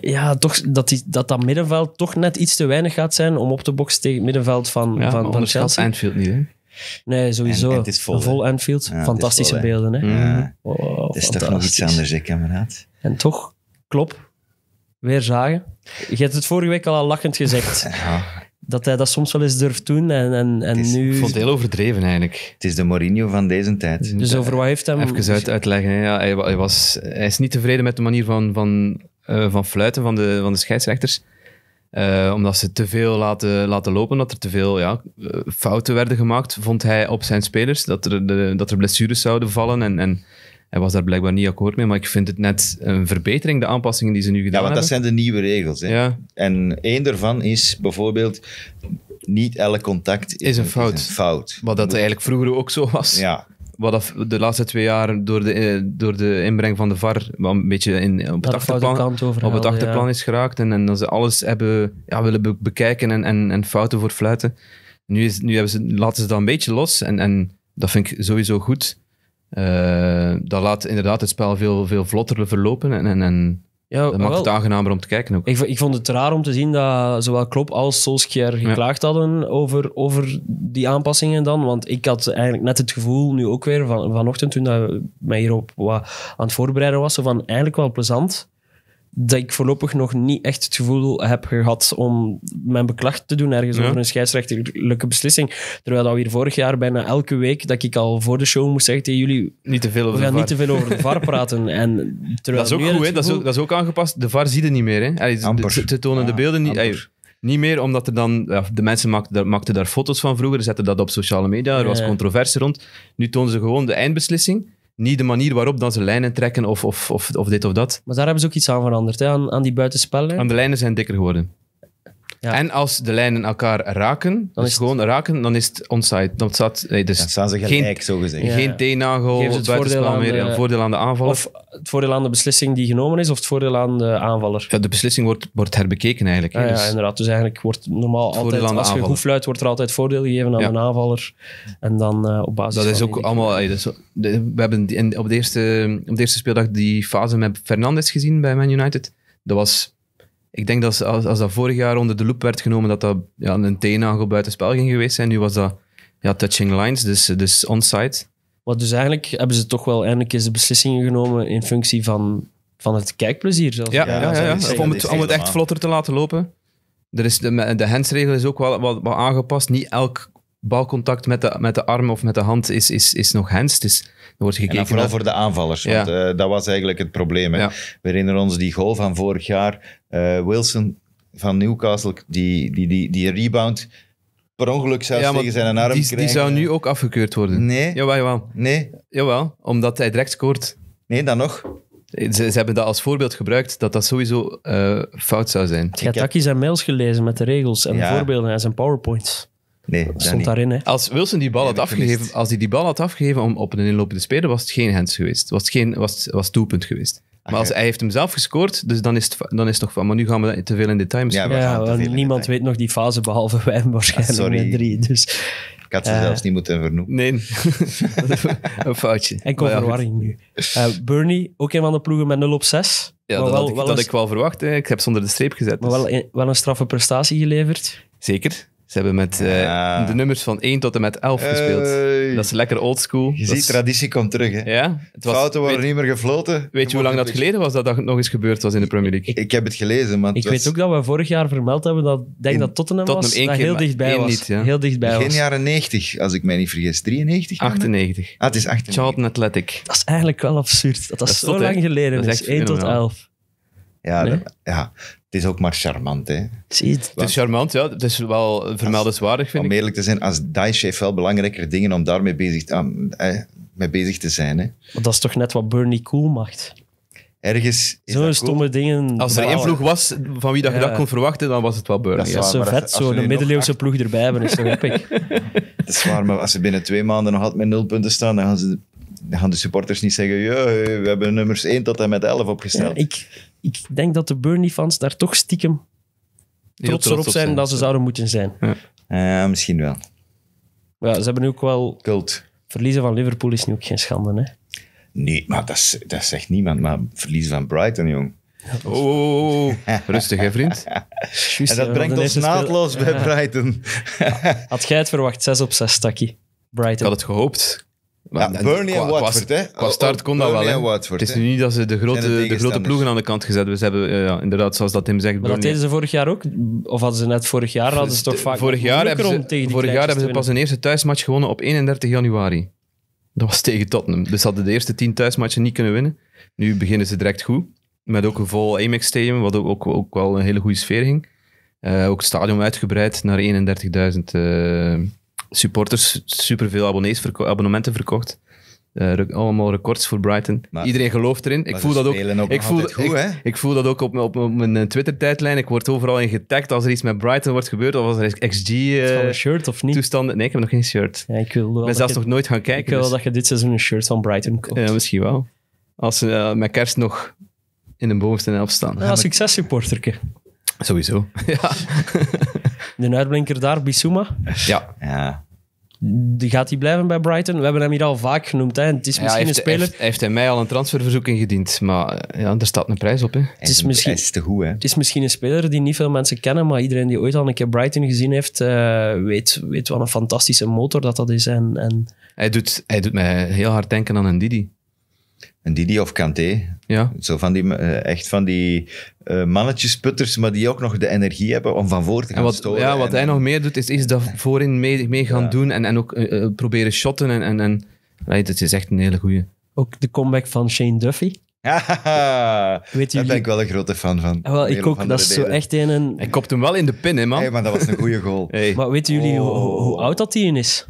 Speaker 3: Ja, toch, dat, die, dat dat middenveld toch net iets te weinig gaat zijn om op te boksen tegen het middenveld van,
Speaker 4: Ja,
Speaker 3: van, van Chelsea.
Speaker 4: Anfield niet, hè?
Speaker 3: Nee, sowieso.
Speaker 2: En- en het is vol,
Speaker 3: Een vol.
Speaker 2: Ja,
Speaker 3: Fantastische
Speaker 2: vol,
Speaker 3: beelden. Hè?
Speaker 2: Ja,
Speaker 3: Oh,
Speaker 2: het is toch nog iets anders, hè, kameraad?
Speaker 3: En toch, klop, weer zagen. Je hebt het vorige week al, al lachend gezegd.
Speaker 2: Ja,
Speaker 3: dat hij dat soms wel eens durft doen. En, en, en
Speaker 2: is-
Speaker 3: nu...
Speaker 4: Ik vond het heel overdreven, eigenlijk.
Speaker 2: het is de Mourinho van deze tijd.
Speaker 3: Dus over wat heeft hem...
Speaker 4: Even uit, uitleggen. hè. Ja, hij, was, hij is niet tevreden met de manier van, van, eh, van fluiten van de, van de scheidsrechters. Eh, omdat ze te veel laten, laten lopen, dat er te veel ja, eh, fouten werden gemaakt, vond hij op zijn spelers. Dat er, de, dat er blessures zouden vallen. En, en hij was daar blijkbaar niet akkoord mee. Maar ik vind het net een verbetering, de aanpassingen die ze nu
Speaker 2: Ja,
Speaker 4: gedaan
Speaker 2: want dat
Speaker 4: hebben.
Speaker 2: zijn de nieuwe regels. Hè.
Speaker 4: Ja,
Speaker 2: En één daarvan is bijvoorbeeld niet elk contact
Speaker 4: Is een fout.
Speaker 2: Is een fout.
Speaker 4: Wat dat eigenlijk vroeger ook zo was.
Speaker 2: Ja,
Speaker 4: Wat de laatste twee jaar door de, eh, door de inbreng van de VAR een beetje in, op het achterplan, op het achterplan
Speaker 3: ja.
Speaker 4: is geraakt. En, en dat ze alles hebben ja, willen be- bekijken en, en, en fouten voor fluiten. Nu, is, nu hebben ze, laten ze dat een beetje los. En, en dat vind ik sowieso goed. Eh, dat laat inderdaad het spel veel, veel vlotter verlopen. En, en, en
Speaker 3: Ja,
Speaker 4: dat maakt het aangenamer om te kijken ook.
Speaker 3: Ik, ik vond het raar om te zien dat zowel Klopp als Solskjaer geklaagd hadden over, over die aanpassingen dan. Want ik had eigenlijk net het gevoel, nu ook weer van, vanochtend toen dat ik mij hierop wat aan het voorbereiden was, zo van eigenlijk wel plezant. Dat ik voorlopig nog niet echt het gevoel heb gehad om mijn beklag te doen ergens
Speaker 4: Ja.
Speaker 3: over een scheidsrechterlijke beslissing. Terwijl dat we hier vorig jaar bijna elke week, dat ik al voor de show moest zeggen tegen jullie,
Speaker 4: Niet te veel
Speaker 3: we
Speaker 4: over
Speaker 3: gaan
Speaker 4: de
Speaker 3: niet
Speaker 4: VAR.
Speaker 3: te veel over de VAR praten. En terwijl
Speaker 4: Dat is ook goed, hè? Dat, is ook, dat is ook aangepast. De VAR zie je niet meer. Hè? Allee. Ze, tonen de beelden niet, allee, niet meer, omdat er dan... Ja, de mensen maakten daar, maakten daar foto's van vroeger, zetten dat op sociale media, er was controverse rond. Nu tonen ze gewoon de eindbeslissing, niet de manier waarop dan ze lijnen trekken of, of, of, of dit of dat.
Speaker 3: Maar daar hebben ze ook iets aan veranderd, hè, aan, aan die buitenspellen.
Speaker 4: En de lijnen zijn dikker geworden.
Speaker 3: Ja.
Speaker 4: En als de lijnen elkaar raken,
Speaker 3: Dan
Speaker 4: dus
Speaker 3: is het-
Speaker 4: gewoon raken, dan is het onside. Dan staat, nee, dus
Speaker 2: dan staan ze
Speaker 4: geen,
Speaker 2: gelijk, zo gezegd.
Speaker 3: Ja.
Speaker 4: geen teennagel,
Speaker 3: het voordeel aan
Speaker 4: meer,
Speaker 3: de-
Speaker 4: ja, voordeel aan de aanvaller.
Speaker 3: Of het voordeel aan de beslissing die genomen is, of het voordeel aan de aanvaller.
Speaker 4: ja, de beslissing wordt, wordt herbekeken eigenlijk. hè.
Speaker 3: Ah, ja,
Speaker 4: Dus-
Speaker 3: inderdaad. Dus eigenlijk wordt normaal altijd,
Speaker 4: aan de
Speaker 3: als je goed fluit, wordt er altijd voordeel gegeven aan
Speaker 4: Ja.
Speaker 3: de aanvaller. En dan eh, op basis
Speaker 4: Dat is ook
Speaker 3: die-
Speaker 4: allemaal. we hebben die- op, de eerste, op de eerste speeldag die fase met Fernandes gezien bij Man United. Dat was. Ik denk dat als, als dat vorig jaar onder de loep werd genomen, dat dat ja, een teennagel buiten spel ging geweest zijn. Nu was dat ja, touching lines, dus, dus onside.
Speaker 3: Maar dus eigenlijk hebben ze toch wel eindelijk eens de beslissingen genomen in functie van, van het kijkplezier. Zelfs.
Speaker 4: Ja,
Speaker 2: Ja,
Speaker 4: ja, ja,
Speaker 2: dat
Speaker 4: ja.
Speaker 2: is-
Speaker 4: Of om, het, om het echt vlotter te laten lopen. Er is de, de handsregel is ook wel wat, wat aangepast. Niet elk balcontact met de, met de arm of met de hand is, is, is nog is, er wordt
Speaker 2: En
Speaker 4: gekeken
Speaker 2: vooral
Speaker 4: naar-
Speaker 2: voor de aanvallers,
Speaker 4: Ja.
Speaker 2: want eh, dat was eigenlijk het probleem. Hè.
Speaker 4: Ja.
Speaker 2: We herinneren ons die goal van vorig jaar. eh, Wilson van Newcastle, die, die, die, die rebound per ongeluk zelfs
Speaker 4: Ja,
Speaker 2: tegen zijn arm
Speaker 4: die, die
Speaker 2: krijgen.
Speaker 4: zou nu ook afgekeurd worden.
Speaker 2: Nee,
Speaker 4: Jawel, jawel.
Speaker 2: nee,
Speaker 4: Jawel, omdat hij direct scoort.
Speaker 2: nee, dan nog.
Speaker 4: Ze, ze hebben dat als voorbeeld gebruikt, dat dat sowieso eh, fout zou zijn.
Speaker 3: Je hebt Taki zijn mails gelezen met de regels en
Speaker 2: Ja.
Speaker 3: de voorbeelden en zijn powerpoints.
Speaker 2: Nee,
Speaker 3: Dat
Speaker 2: dat
Speaker 3: stond
Speaker 2: niet.
Speaker 3: daarin. Hè.
Speaker 4: Als Wilson die bal
Speaker 2: Die
Speaker 4: had
Speaker 2: gemist.
Speaker 4: afgegeven, als hij die bal had afgegeven om op een inlopende speler, was het geen hands geweest. Was het geen, was, het- was het doelpunt geweest. Maar als hij heeft hem zelf gescoord, dus dan is het, dan is het nog van. Maar nu gaan we te veel in detail misschien.
Speaker 2: Ja,
Speaker 3: Ja, niemand
Speaker 2: detail.
Speaker 3: weet nog die fase behalve wij waarschijnlijk
Speaker 2: sorry.
Speaker 3: met drie. Dus
Speaker 2: Ik had ze
Speaker 3: Eh.
Speaker 2: zelfs niet moeten vernoemen.
Speaker 4: Nee, een foutje.
Speaker 3: enkel
Speaker 4: Maar ja, goed.
Speaker 3: verwarring nu. Eh Burnley, ook een van de ploegen met 0 op 6.
Speaker 4: Ja,
Speaker 3: maar
Speaker 4: dat,
Speaker 3: wel,
Speaker 4: had ik,
Speaker 3: wel
Speaker 4: dat ik wel verwacht. Hè. Ik heb zonder de streep gezet.
Speaker 3: maar
Speaker 4: dus-
Speaker 3: wel, een, wel een straffe prestatie geleverd.
Speaker 4: Zeker. Ze hebben met eh,
Speaker 2: Ja.
Speaker 4: de nummers van 1 tot en met 11 gespeeld. Dat is lekker oldschool.
Speaker 2: Je
Speaker 4: Dat
Speaker 2: ziet,
Speaker 4: is-
Speaker 2: traditie komt terug. Hè.
Speaker 4: Ja, het was,
Speaker 2: Fouten worden
Speaker 4: weet,
Speaker 2: niet meer gefloten.
Speaker 4: weet je hoe lang dat geleden was dat dat nog eens gebeurd was in de Premier League?
Speaker 2: Ik heb het gelezen, maar het
Speaker 3: Ik
Speaker 2: was
Speaker 3: weet ook dat we vorig jaar vermeld hebben dat ik denk
Speaker 2: In
Speaker 3: dat Tottenham,
Speaker 4: Tottenham
Speaker 3: was,
Speaker 4: één
Speaker 3: dat
Speaker 4: keer,
Speaker 3: heel dichtbij
Speaker 4: één
Speaker 3: was.
Speaker 4: niet, ja.
Speaker 3: Heel dichtbij
Speaker 2: begin
Speaker 3: was.
Speaker 2: jaren 90, als ik mij niet vergis. 93? kan dat?
Speaker 4: 98.
Speaker 2: Ah, het is 98.
Speaker 4: Charlton Athletic.
Speaker 3: Dat is eigenlijk wel absurd. Dat dat,
Speaker 4: is
Speaker 3: zo lang geleden
Speaker 4: Dat is
Speaker 3: is.
Speaker 4: echt
Speaker 3: 1 tot
Speaker 4: fenomenaal.
Speaker 3: 11.
Speaker 2: Ja,
Speaker 3: Nee?
Speaker 2: dat- ja, het is ook maar charmant. Hè.
Speaker 3: Het?
Speaker 4: Is charmant, ja. Het is wel vermeldenswaardig, vind
Speaker 2: Om
Speaker 4: ik.
Speaker 2: eerlijk te zijn, als Daesh heeft wel belangrijker dingen om daarmee bezig, te- aan- eh, mee bezig te zijn. Hè.
Speaker 3: Maar dat is toch net wat Burnley cool maakt.
Speaker 2: Ergens
Speaker 3: Zo'n stomme
Speaker 2: cool.
Speaker 3: dingen.
Speaker 4: Als er één ploeg was van wie dat je
Speaker 3: Ja.
Speaker 4: dat kon verwachten, dan was het wel Burnley.
Speaker 2: Dat is
Speaker 4: ja.
Speaker 3: Zo vet, zo'n middeleeuwse
Speaker 2: acht-
Speaker 3: ploeg erbij hebben, is toch epic.
Speaker 2: Dat is waar, maar als ze binnen twee maanden nog altijd met nul punten staan, dan gaan, ze, dan gaan de supporters niet zeggen ja, we hebben nummers 1 tot en met 11
Speaker 3: Ja,
Speaker 2: opgesteld.
Speaker 3: ik, ik denk dat de Burnley-fans daar toch stiekem trots op zijn dat ze zouden moeten zijn.
Speaker 2: Ja, misschien wel.
Speaker 3: Ja, ze hebben nu ook wel...
Speaker 2: Cult.
Speaker 3: Verliezen van Liverpool is nu ook geen schande, hè.
Speaker 2: Nee, maar dat, is- dat zegt niemand. Maar verliezen van Brighton, jong.
Speaker 4: Oh, oh, oh, oh. rustig hè, vriend.
Speaker 2: En dat brengt ons
Speaker 3: speel-
Speaker 2: naadloos bij Brighton.
Speaker 3: Had jij het verwacht? 6 op 6, Taki.
Speaker 4: Ik
Speaker 3: Brighton.
Speaker 4: had het gehoopt. Maar-
Speaker 2: Ja, Burnley en Watford, hè?
Speaker 4: Qua start kon dat wel, hè.
Speaker 2: en Watford,
Speaker 4: Het is nu niet dat ze de grote,
Speaker 2: de
Speaker 4: de grote ploegen aan de kant gezet hebben. Ze hebben, ja, inderdaad, zoals dat Tim zegt,
Speaker 3: Maar dat deden ze vorig jaar ook? Of hadden ze net vorig jaar? Hadden ze toch vaak
Speaker 4: vorig jaar hebben ze,
Speaker 3: tegen die
Speaker 4: vorig jaar hebben ze pas een eerste thuismatch gewonnen op 31 januari. Dat was tegen Tottenham. Dus ze hadden de eerste tien thuismatchen niet kunnen winnen. Nu beginnen ze direct goed. Met ook een vol Amex Stadium, wat ook, ook, ook wel een hele goede sfeer ging. Eh, ook het stadion uitgebreid naar 31.000 eh, supporters. Superveel abonnees verko- abonnementen verkocht. Eh, rec- allemaal records voor Brighton.
Speaker 2: Maar-
Speaker 4: Iedereen gelooft erin. Ik voel dat ook. ik, voel,
Speaker 2: goed,
Speaker 4: ik, ik voel dat ook op, op, op mijn eh, Twitter-tijdlijn. Ik word overal in getagd als er iets met Brighton wordt gebeurd. Of als er
Speaker 3: een shirt of niet?
Speaker 4: nee, ik heb nog geen shirt.
Speaker 3: Ja, ik wil wel
Speaker 4: Ik ben
Speaker 3: dat
Speaker 4: zelfs
Speaker 3: je-
Speaker 4: nog nooit gaan
Speaker 3: Ik
Speaker 4: kijken.
Speaker 3: wil
Speaker 4: dus-
Speaker 3: dat je dit seizoen een shirt van Brighton koopt.
Speaker 4: Ja, misschien wel. Als ze eh, met kerst nog in de bovenste helft staan.
Speaker 3: Ja, successupporterke.
Speaker 4: Sowieso. ja.
Speaker 3: De uitblinker daar, Bissouma.
Speaker 4: ja.
Speaker 2: Ja.
Speaker 3: Die gaat hij blijven bij Brighton? We hebben hem hier al vaak genoemd. Hè. Het is misschien
Speaker 4: hij, heeft,
Speaker 3: een speler...
Speaker 4: hij, heeft, hij heeft hij mij al een transferverzoek ingediend. Maar ja, er staat een prijs op. Hè.
Speaker 2: Hij
Speaker 3: is misschien-
Speaker 2: is te goed, hè.
Speaker 3: Het is misschien een speler die niet veel mensen kennen, maar iedereen die ooit al een keer Brighton gezien heeft, eh, weet, weet wat een fantastische motor dat dat is. En, en
Speaker 4: Hij, doet, hij doet mij heel hard denken aan een Didi.
Speaker 2: Een Didi of Kanté.
Speaker 4: Ja.
Speaker 2: Zo van die, eh, echt van die eh mannetjesputters, maar die ook nog de energie hebben om van voor te gaan
Speaker 4: En wat,
Speaker 2: storen.
Speaker 4: ja, wat
Speaker 2: En-
Speaker 4: hij nog meer doet, is, is dat voorin mee, mee gaan
Speaker 2: Ja.
Speaker 4: doen en, en ook eh, proberen shotten. En, en, en right, het is echt een hele goeie.
Speaker 3: ook de comeback van Shane Duffy. Weet
Speaker 2: Daar ben ik wel een grote fan van.
Speaker 3: Ah, wel, ik ook. Dat is zo echt een... een-
Speaker 4: Hij kopt hem wel in de pin, hè, man.
Speaker 2: Hey, maar dat was een goede goal.
Speaker 4: Hey,
Speaker 3: Maar weten jullie hoe, hoe- hoe
Speaker 2: Oh.
Speaker 3: oud dat die is?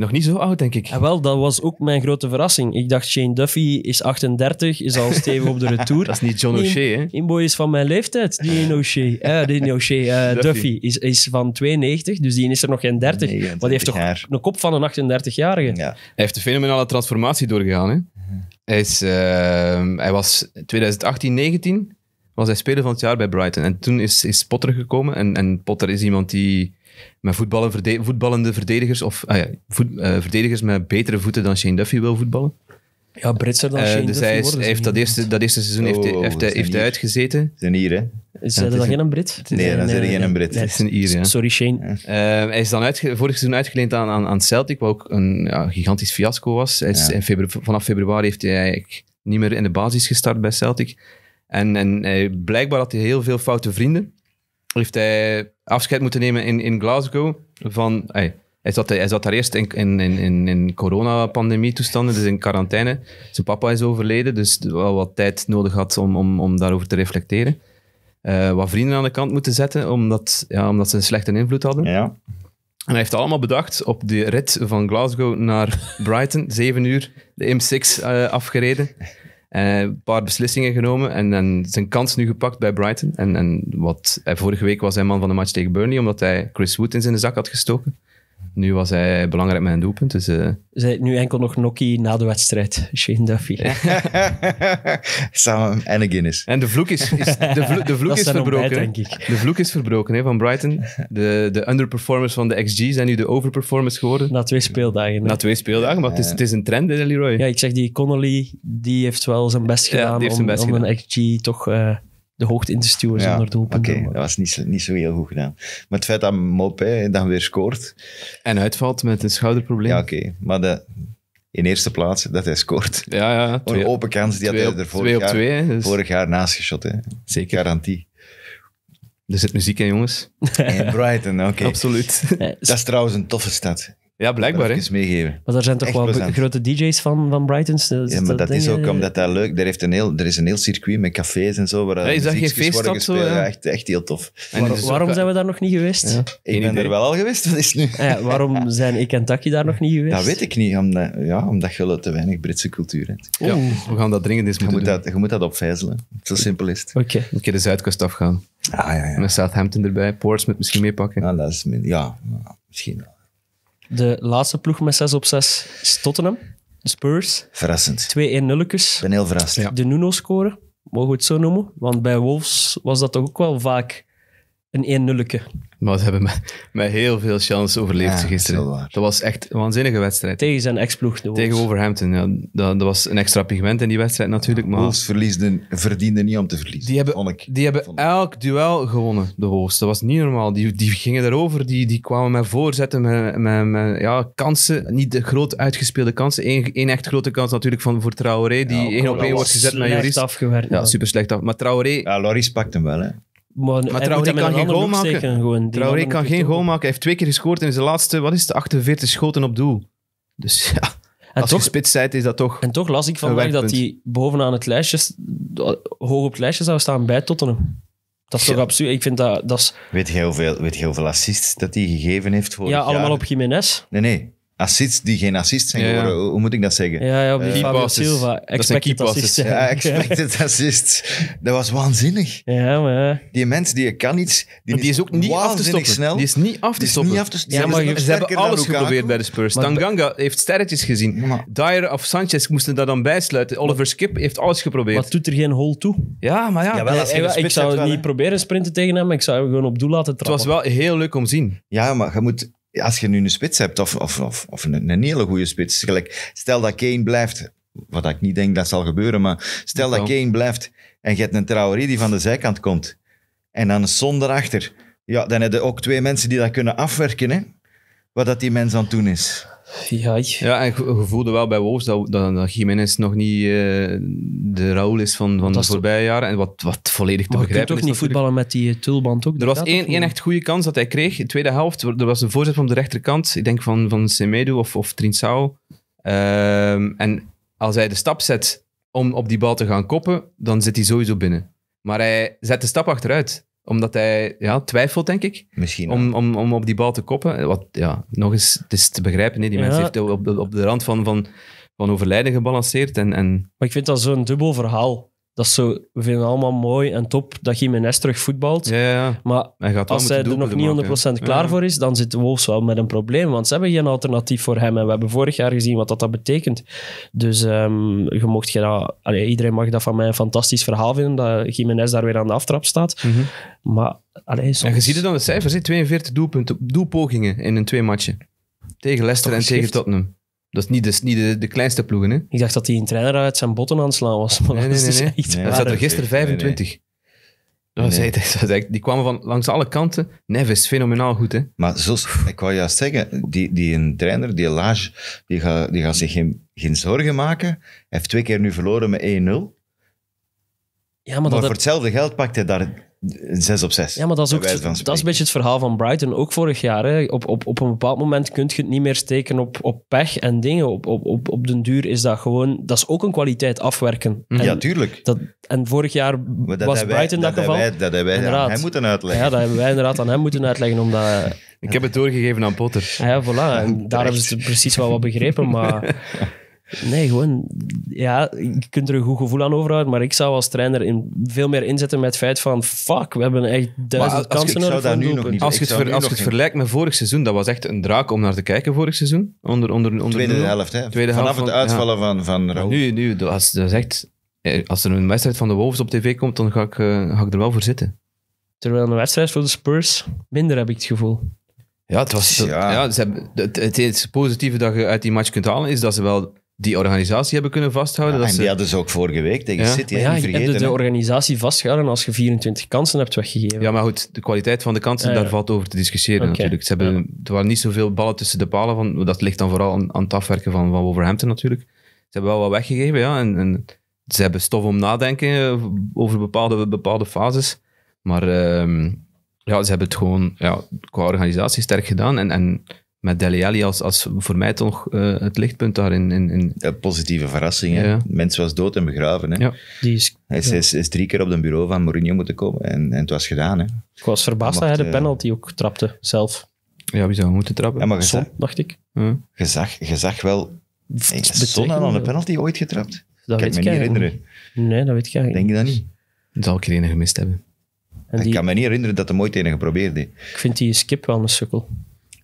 Speaker 4: Nog niet zo oud, denk ik.
Speaker 3: Ja, wel, dat was ook mijn grote verrassing. Ik dacht, Shane Duffy is 38, is al stevig op de retour.
Speaker 4: Dat is niet John. O'Shea, hè?
Speaker 3: Inboy is van mijn leeftijd, die in O'Shea. Eh, die in O'Shea. eh,
Speaker 4: Duffy.
Speaker 3: Duffy is, is van 92, dus die is er nog geen 30.
Speaker 2: 29
Speaker 3: maar die heeft toch
Speaker 2: jaar.
Speaker 3: een kop van een 38-jarige?
Speaker 2: Ja.
Speaker 4: Hij heeft een fenomenale transformatie doorgegaan. Hè? Hij, is, eh, hij was 2018, 19 was hij speler van het jaar bij Brighton. En toen is, is Potter gekomen. En, en Potter is iemand die met voetballen, verde- voetballende verdedigers, of ah ja, voet- eh, verdedigers met betere voeten dan Shane Duffy wil voetballen.
Speaker 3: Ja, Britser dan
Speaker 4: Eh,
Speaker 3: Shane
Speaker 4: dus
Speaker 3: Duffy
Speaker 4: hij, is- hij heeft dat eerste, dat eerste seizoen heeft, hij,
Speaker 2: Oh,
Speaker 4: heeft, hij,
Speaker 2: dat is
Speaker 4: heeft hij uitgezeten.
Speaker 2: Zijn hier, hè?
Speaker 3: Is
Speaker 4: Ja,
Speaker 3: dat geen een Brit?
Speaker 2: Nee, dan zijn er geen een Brit.
Speaker 3: nee.
Speaker 4: Het is een Ier, ja.
Speaker 3: Sorry, Shane.
Speaker 4: Eh, hij is dan uitge- vorig seizoen uitgeleend aan, aan, aan Celtic, wat ook een ja, gigantisch fiasco was. Hij is
Speaker 2: Ja.
Speaker 4: in febru- vanaf februari heeft hij eigenlijk niet meer in de basis gestart bij Celtic. En, en hij, blijkbaar had hij heel veel foute vrienden. Heeft hij afscheid moeten nemen in, in Glasgow van... Hij, hij, zat, hij zat daar eerst in, in, in, in, coronapandemie-toestanden, dus in quarantaine. Zijn papa is overleden, dus wel wat tijd nodig had om, om, om daarover te reflecteren. Eh, wat vrienden aan de kant moeten zetten, omdat, ja, omdat ze een slechte invloed hadden.
Speaker 2: Ja.
Speaker 4: En hij heeft het allemaal bedacht op de rit van Glasgow naar Brighton. Zeven uur de M6 eh, afgereden. Eh, een paar beslissingen genomen en, zijn kans nu gepakt bij Brighton. En, en wat, eh, vorige week was hij man van de match tegen Burnley, omdat hij Chris Wood in zijn zak had gestoken. Nu was hij belangrijk met een doelpunt. Dus, eh,
Speaker 3: Zij nu enkel nog Nokkie na de wedstrijd, Shane Duffy.
Speaker 2: Samen en een Guinness.
Speaker 4: En de vloek is, is, de vloek, de vloek is
Speaker 3: ontbijt,
Speaker 4: verbroken.
Speaker 3: denk ik.
Speaker 4: De vloek is verbroken hè, van Brighton. De, de underperformers van de XG zijn nu de overperformers geworden.
Speaker 3: Na twee speeldagen. hè.
Speaker 4: Na twee speeldagen, maar het is, het is een trend, hè, Leroy?
Speaker 3: Ja, ik zeg die Connolly, die heeft wel zijn best
Speaker 4: Ja,
Speaker 3: gedaan
Speaker 4: die heeft
Speaker 3: om,
Speaker 4: zijn best
Speaker 3: om
Speaker 4: gedaan.
Speaker 3: een XG toch eh, de hoogte in te stuwen
Speaker 2: Ja,
Speaker 3: zonder
Speaker 2: Oké,
Speaker 3: doelpunten.
Speaker 2: dat was niet zo, niet zo heel goed gedaan. Maar het feit dat Mopé dan weer scoort,
Speaker 4: En uitvalt met een schouderprobleem.
Speaker 2: ja oké. Maar de, in eerste plaats dat hij scoort.
Speaker 4: ja, ja.
Speaker 2: Een
Speaker 4: Twee,
Speaker 2: open kans, die had hij er vorig
Speaker 4: twee op
Speaker 2: jaar,
Speaker 4: twee. hè, dus
Speaker 2: vorig jaar naast geschot. Hè.
Speaker 4: Zeker.
Speaker 2: Garantie.
Speaker 4: Er zit muziek in, jongens.
Speaker 2: En Brighton, oké.
Speaker 4: Absoluut.
Speaker 2: Dat is trouwens een toffe stad.
Speaker 4: Ja, blijkbaar. Hè.
Speaker 2: Even meegeven.
Speaker 3: maar daar zijn toch
Speaker 2: Echt
Speaker 3: wel
Speaker 2: plezant.
Speaker 3: grote DJ's van, van Brightons. Dus
Speaker 2: Ja, maar dat is ook omdat dat leuk Er, heeft een heel, er is een heel circuit met cafés en zo. Waar
Speaker 4: Ja, is dat geen feeststad zo, ja?
Speaker 2: Ja, echt, echt heel tof.
Speaker 4: En
Speaker 3: Waar- waarom
Speaker 4: ook-
Speaker 3: zijn we daar nog niet geweest?
Speaker 4: Ja.
Speaker 2: Ik
Speaker 4: Geen
Speaker 2: ben
Speaker 4: idee.
Speaker 2: er wel al geweest. Wat is nu?
Speaker 3: Ah ja, waarom zijn ik en Taki daar nog niet geweest?
Speaker 2: Dat weet ik niet. Omdat, ja, omdat je te weinig Britse cultuur hebt.
Speaker 4: Ja, we gaan dat dringend eens
Speaker 2: Je
Speaker 4: moeten
Speaker 2: moet,
Speaker 4: doen.
Speaker 2: dat, je moet dat opvijzelen. Zo simpel is het.
Speaker 3: Oké.
Speaker 4: Een keer de Zuidkust afgaan.
Speaker 2: Ah, ja, ja.
Speaker 4: Met Southampton erbij. Portsmouth misschien meepakken.
Speaker 2: Nou, dat is, ja, misschien wel.
Speaker 3: De laatste ploeg met 6 op 6 is Tottenham. De Spurs.
Speaker 2: Verrassend.
Speaker 3: 2-1 nulletjes.
Speaker 2: Ik ben heel verrast.
Speaker 4: Ja.
Speaker 3: De Nuno scoren, mogen we het zo noemen? Want bij Wolves was dat toch ook wel vaak een 1 nulletje.
Speaker 4: Maar ze hebben met, met heel veel chance overleefd
Speaker 2: Ja,
Speaker 4: ze
Speaker 2: dat is
Speaker 4: gisteren.
Speaker 2: wel waar.
Speaker 4: Dat was echt een waanzinnige wedstrijd.
Speaker 3: Tegen zijn ex-ploeg, de Wolves.
Speaker 4: Tegen Wolverhampton. Ja, dat, dat was een extra pigment in die wedstrijd natuurlijk. Maar
Speaker 2: Wolves verliesden, verdienden niet om te verliezen.
Speaker 4: Die hebben,
Speaker 2: vond ik.
Speaker 4: die hebben elk duel gewonnen, de Wolves. Dat was niet normaal. Die, die gingen erover, die, die kwamen met voorzetten, met, met, met ja, kansen. Niet de groot uitgespeelde kansen. Eén één echt grote kans natuurlijk van, voor Traoré, die
Speaker 2: Ja,
Speaker 4: één op één wordt gezet met
Speaker 3: Slecht afgewerkt.
Speaker 4: Ja, super slecht af. Maar Traoré,
Speaker 2: Ja, Loris pakt hem wel, hè.
Speaker 3: Maar, hij
Speaker 4: Traoré kan
Speaker 3: een
Speaker 4: geen goal maken.
Speaker 3: gewoon.
Speaker 4: Traoré kan geen goal maken. Hij heeft twee keer gescoord in zijn laatste, wat is het, 48 schoten op doel. Dus ja,
Speaker 3: En
Speaker 4: als
Speaker 3: toch,
Speaker 4: je spits is dat toch...
Speaker 3: en toch las ik vandaag dat hij bovenaan het lijstje, hoog op het lijstje zou staan bij Tottenham. Dat is toch
Speaker 4: Ja.
Speaker 3: absurd? Ik vind dat, dat is,
Speaker 2: Weet jij hoeveel, weet jij hoeveel assists dat hij gegeven heeft voor
Speaker 3: ja, allemaal op Jiménez.
Speaker 2: Nee, nee. Assists die geen assists zijn
Speaker 4: Ja, ja.
Speaker 2: geworden. Hoe, hoe moet ik dat zeggen?
Speaker 3: Ja, ja, op die
Speaker 2: Eh.
Speaker 3: Silva.
Speaker 4: Dat zijn
Speaker 3: Expected assists.
Speaker 2: Ja, expected assists. Dat was waanzinnig.
Speaker 3: Ja, maar.
Speaker 2: Die mens die kan iets. Die,
Speaker 4: Die is ook niet af te
Speaker 2: waanzinnig
Speaker 4: stoppen.
Speaker 2: snel.
Speaker 4: Die is niet af te stoppen.
Speaker 2: niet af te
Speaker 3: Ja, maar
Speaker 2: Ze
Speaker 4: hebben alles
Speaker 2: Lukaku.
Speaker 4: geprobeerd bij de Spurs.
Speaker 3: Maar-
Speaker 4: Tanganga heeft sterretjes gezien.
Speaker 2: Maar-
Speaker 4: Dyer of Sanchez moesten daar dan bijsluiten. Oliver Skip heeft alles geprobeerd.
Speaker 3: Wat doet er geen hol toe?
Speaker 4: Ja, maar ja.
Speaker 2: Als je
Speaker 3: ik zou
Speaker 2: wel,
Speaker 3: niet proberen sprinten tegen hem, maar ik zou hem gewoon op doel laten
Speaker 4: het
Speaker 3: trappen.
Speaker 4: was wel heel leuk om te zien.
Speaker 2: Ja, maar je moet, als je nu een spits hebt, of, of, of, of een, een hele goede spits, gelijk, stel dat Kane blijft, wat ik niet denk dat zal gebeuren, maar stel dat. Kane blijft en je hebt een Traoré die van de zijkant komt en dan een Son erachter, ja, dan heb je ook twee mensen die dat kunnen afwerken, hè, wat dat die mens aan het doen is.
Speaker 3: Ja,
Speaker 4: Ja, en je, je voelde wel bij Wolves dat, dat, dat Jiménez nog niet eh, de Raúl is van, van de voorbije jaren. En wat, wat volledig te
Speaker 3: maar je kunt
Speaker 4: begrijpen
Speaker 3: toch
Speaker 4: is
Speaker 3: niet
Speaker 4: natuurlijk.
Speaker 3: voetballen met die eh, tulband ook?
Speaker 4: Er was één, één echt goede kans dat hij kreeg. In de tweede helft, er was een voorzet van de rechterkant. Ik denk van, van Semedo of, of Trinsao. Ehm, en als hij de stap zet om op die bal te gaan koppen, dan zit hij sowieso binnen. Maar hij zet de stap achteruit. Omdat hij ja, twijfelt, denk ik,
Speaker 2: Misschien.
Speaker 4: om, om, om op die bal te koppen. Wat, ja, nog eens, het is te begrijpen. hè. Die
Speaker 3: Ja.
Speaker 4: mens heeft op, de- op de rand van, van, van overlijden gebalanceerd. En, en
Speaker 3: Maar ik vind dat zo'n dubbel verhaal. Dat is zo, we vinden het allemaal mooi en top dat Jiménez terug voetbalt.
Speaker 4: ja, ja.
Speaker 3: Maar
Speaker 4: Hij gaat wel
Speaker 3: als hij er nog niet 100%
Speaker 4: maken, hè.
Speaker 3: klaar
Speaker 4: Ja.
Speaker 3: voor is, dan zit Wolves wel met een probleem. Want ze hebben geen alternatief voor hem. En we hebben vorig jaar gezien wat dat, dat betekent. Dus ehm, je mocht allee, iedereen mag dat van mij een fantastisch verhaal vinden, dat Jiménez daar weer aan de aftrap staat.
Speaker 4: Mhm.
Speaker 3: Maar allee, soms...
Speaker 4: En je ziet het aan de cijfers, hè. 42 doelpunten, doelpogingen in een twee matchen. Tegen Leicester en tegen. Tottenham. Dat is niet, de, niet de, de kleinste ploegen, hè?
Speaker 3: Ik dacht dat hij een trainer uit zijn botten aan het slaan was. Maar
Speaker 4: Nee,
Speaker 3: dat is
Speaker 4: nee,
Speaker 3: dus
Speaker 4: nee,
Speaker 3: echt
Speaker 2: Nee.
Speaker 4: Dat
Speaker 3: waar.
Speaker 4: zat er gisteren
Speaker 2: Nee, nee.
Speaker 4: 25. Dat was
Speaker 2: Nee.
Speaker 4: echt- dat was echt- die kwamen van langs alle kanten. Neves, fenomenaal goed, hè?
Speaker 2: Maar zoals, ik wou juist zeggen, die, die een trainer, die Lage, die gaat, die gaat zich geen, geen zorgen maken. Hij heeft twee keer nu verloren met 1-0.
Speaker 3: Ja, maar
Speaker 2: Maar,
Speaker 3: dat,
Speaker 2: voor hetzelfde geld pakt hij daar een 6 op 6.
Speaker 3: ja, maar dat is ook dat is een beetje het verhaal van Brighton, ook vorig jaar. Hè. Op, op, op een bepaald moment kun je het niet meer steken op, op pech en dingen. Op, op, op, op den duur is dat gewoon... Dat is ook een kwaliteit afwerken. En,
Speaker 2: Ja, tuurlijk.
Speaker 3: dat, en vorig jaar
Speaker 2: dat
Speaker 3: was Brighton
Speaker 2: wij,
Speaker 3: dat, geval.
Speaker 2: Hebben wij, dat hebben wij
Speaker 3: Inderdaad.
Speaker 2: aan hem moeten uitleggen.
Speaker 3: ja, dat hebben wij inderdaad aan hem moeten uitleggen, omdat...
Speaker 4: Ik heb het doorgegeven aan Potter.
Speaker 3: Ja, voilà. En daar hebben ze precies wel wat begrepen, maar... Nee, gewoon... Ja, je kunt er een goed gevoel aan overhouden, maar ik zou als trainer in, veel meer inzetten met het feit van fuck, we hebben echt duizend kansen
Speaker 2: zou
Speaker 3: nodig
Speaker 2: niet-
Speaker 4: Als je
Speaker 2: Ik
Speaker 4: het, ver- als het vergelijkt met vorig seizoen, dat was echt een draak om naar te kijken vorig seizoen. Onder, onder, onder
Speaker 2: Tweede helft, hè.
Speaker 4: Tweede
Speaker 2: Vanaf
Speaker 4: helft
Speaker 2: het uitvallen van, van.
Speaker 4: Nu, nu dat, is, dat is echt... eh, Als er een wedstrijd van de Wolves op tv komt, dan ga ik, eh, ga ik er wel voor zitten.
Speaker 3: Terwijl een wedstrijd voor de Spurs minder heb ik het gevoel.
Speaker 4: Ja, het was...
Speaker 2: ja.
Speaker 4: ze hebben, het, het, het positieve dat je uit die match kunt halen, is dat ze wel die organisatie hebben kunnen vasthouden.
Speaker 2: Ja,
Speaker 4: dat
Speaker 2: en
Speaker 4: ze,
Speaker 2: die hadden ze ook vorige week tegen
Speaker 4: Ja.
Speaker 2: City,
Speaker 3: ja,
Speaker 2: niet
Speaker 3: je hebt
Speaker 2: vergeten.
Speaker 3: de organisatie vastgehouden als je 24 kansen hebt weggegeven.
Speaker 4: Ja, maar goed, de kwaliteit van de kansen,
Speaker 3: Ja, ja.
Speaker 4: daar valt over te discussiëren natuurlijk. Ze hebben, Er waren niet zoveel ballen tussen de palen. Van, dat ligt dan vooral aan, aan het afwerken van, van Wolverhampton natuurlijk. Ze hebben wel wat weggegeven, ja. En, en ze hebben stof om nadenken eh, over bepaalde, bepaalde fases. Maar ehm, ja, ze hebben het gewoon ja, qua organisatie sterk gedaan. En, en met Dele Alli als, als voor mij toch eh, het lichtpunt daar in... in, in
Speaker 2: Ja, positieve verrassing. hè.
Speaker 4: Ja.
Speaker 2: Mens was dood en begraven. Hè.
Speaker 4: Ja.
Speaker 3: Die is,
Speaker 2: Hij is, is, is drie keer op het bureau van Mourinho moeten komen en, en het was gedaan. Hè.
Speaker 3: ik was verbaasd dat hij de
Speaker 2: eh,
Speaker 3: penalty ook trapte, zelf.
Speaker 4: ja, wie zou moeten trappen?
Speaker 2: Ja, maar
Speaker 3: Son, dacht ik.
Speaker 4: Ja.
Speaker 2: je zag, je zag wel... Hey, Son aan een penalty ooit getrapt?
Speaker 3: Dat
Speaker 2: kan
Speaker 3: weet
Speaker 2: ik me niet herinneren.
Speaker 3: Nee, dat weet ik eigenlijk
Speaker 2: Denk
Speaker 3: niet.
Speaker 2: je dat niet?
Speaker 4: Dat zal ik er een gemist hebben.
Speaker 3: En
Speaker 2: Ik
Speaker 3: die,
Speaker 2: kan me niet herinneren dat hij ooit een geprobeerd heeft.
Speaker 3: ik vind die skip wel een sukkel.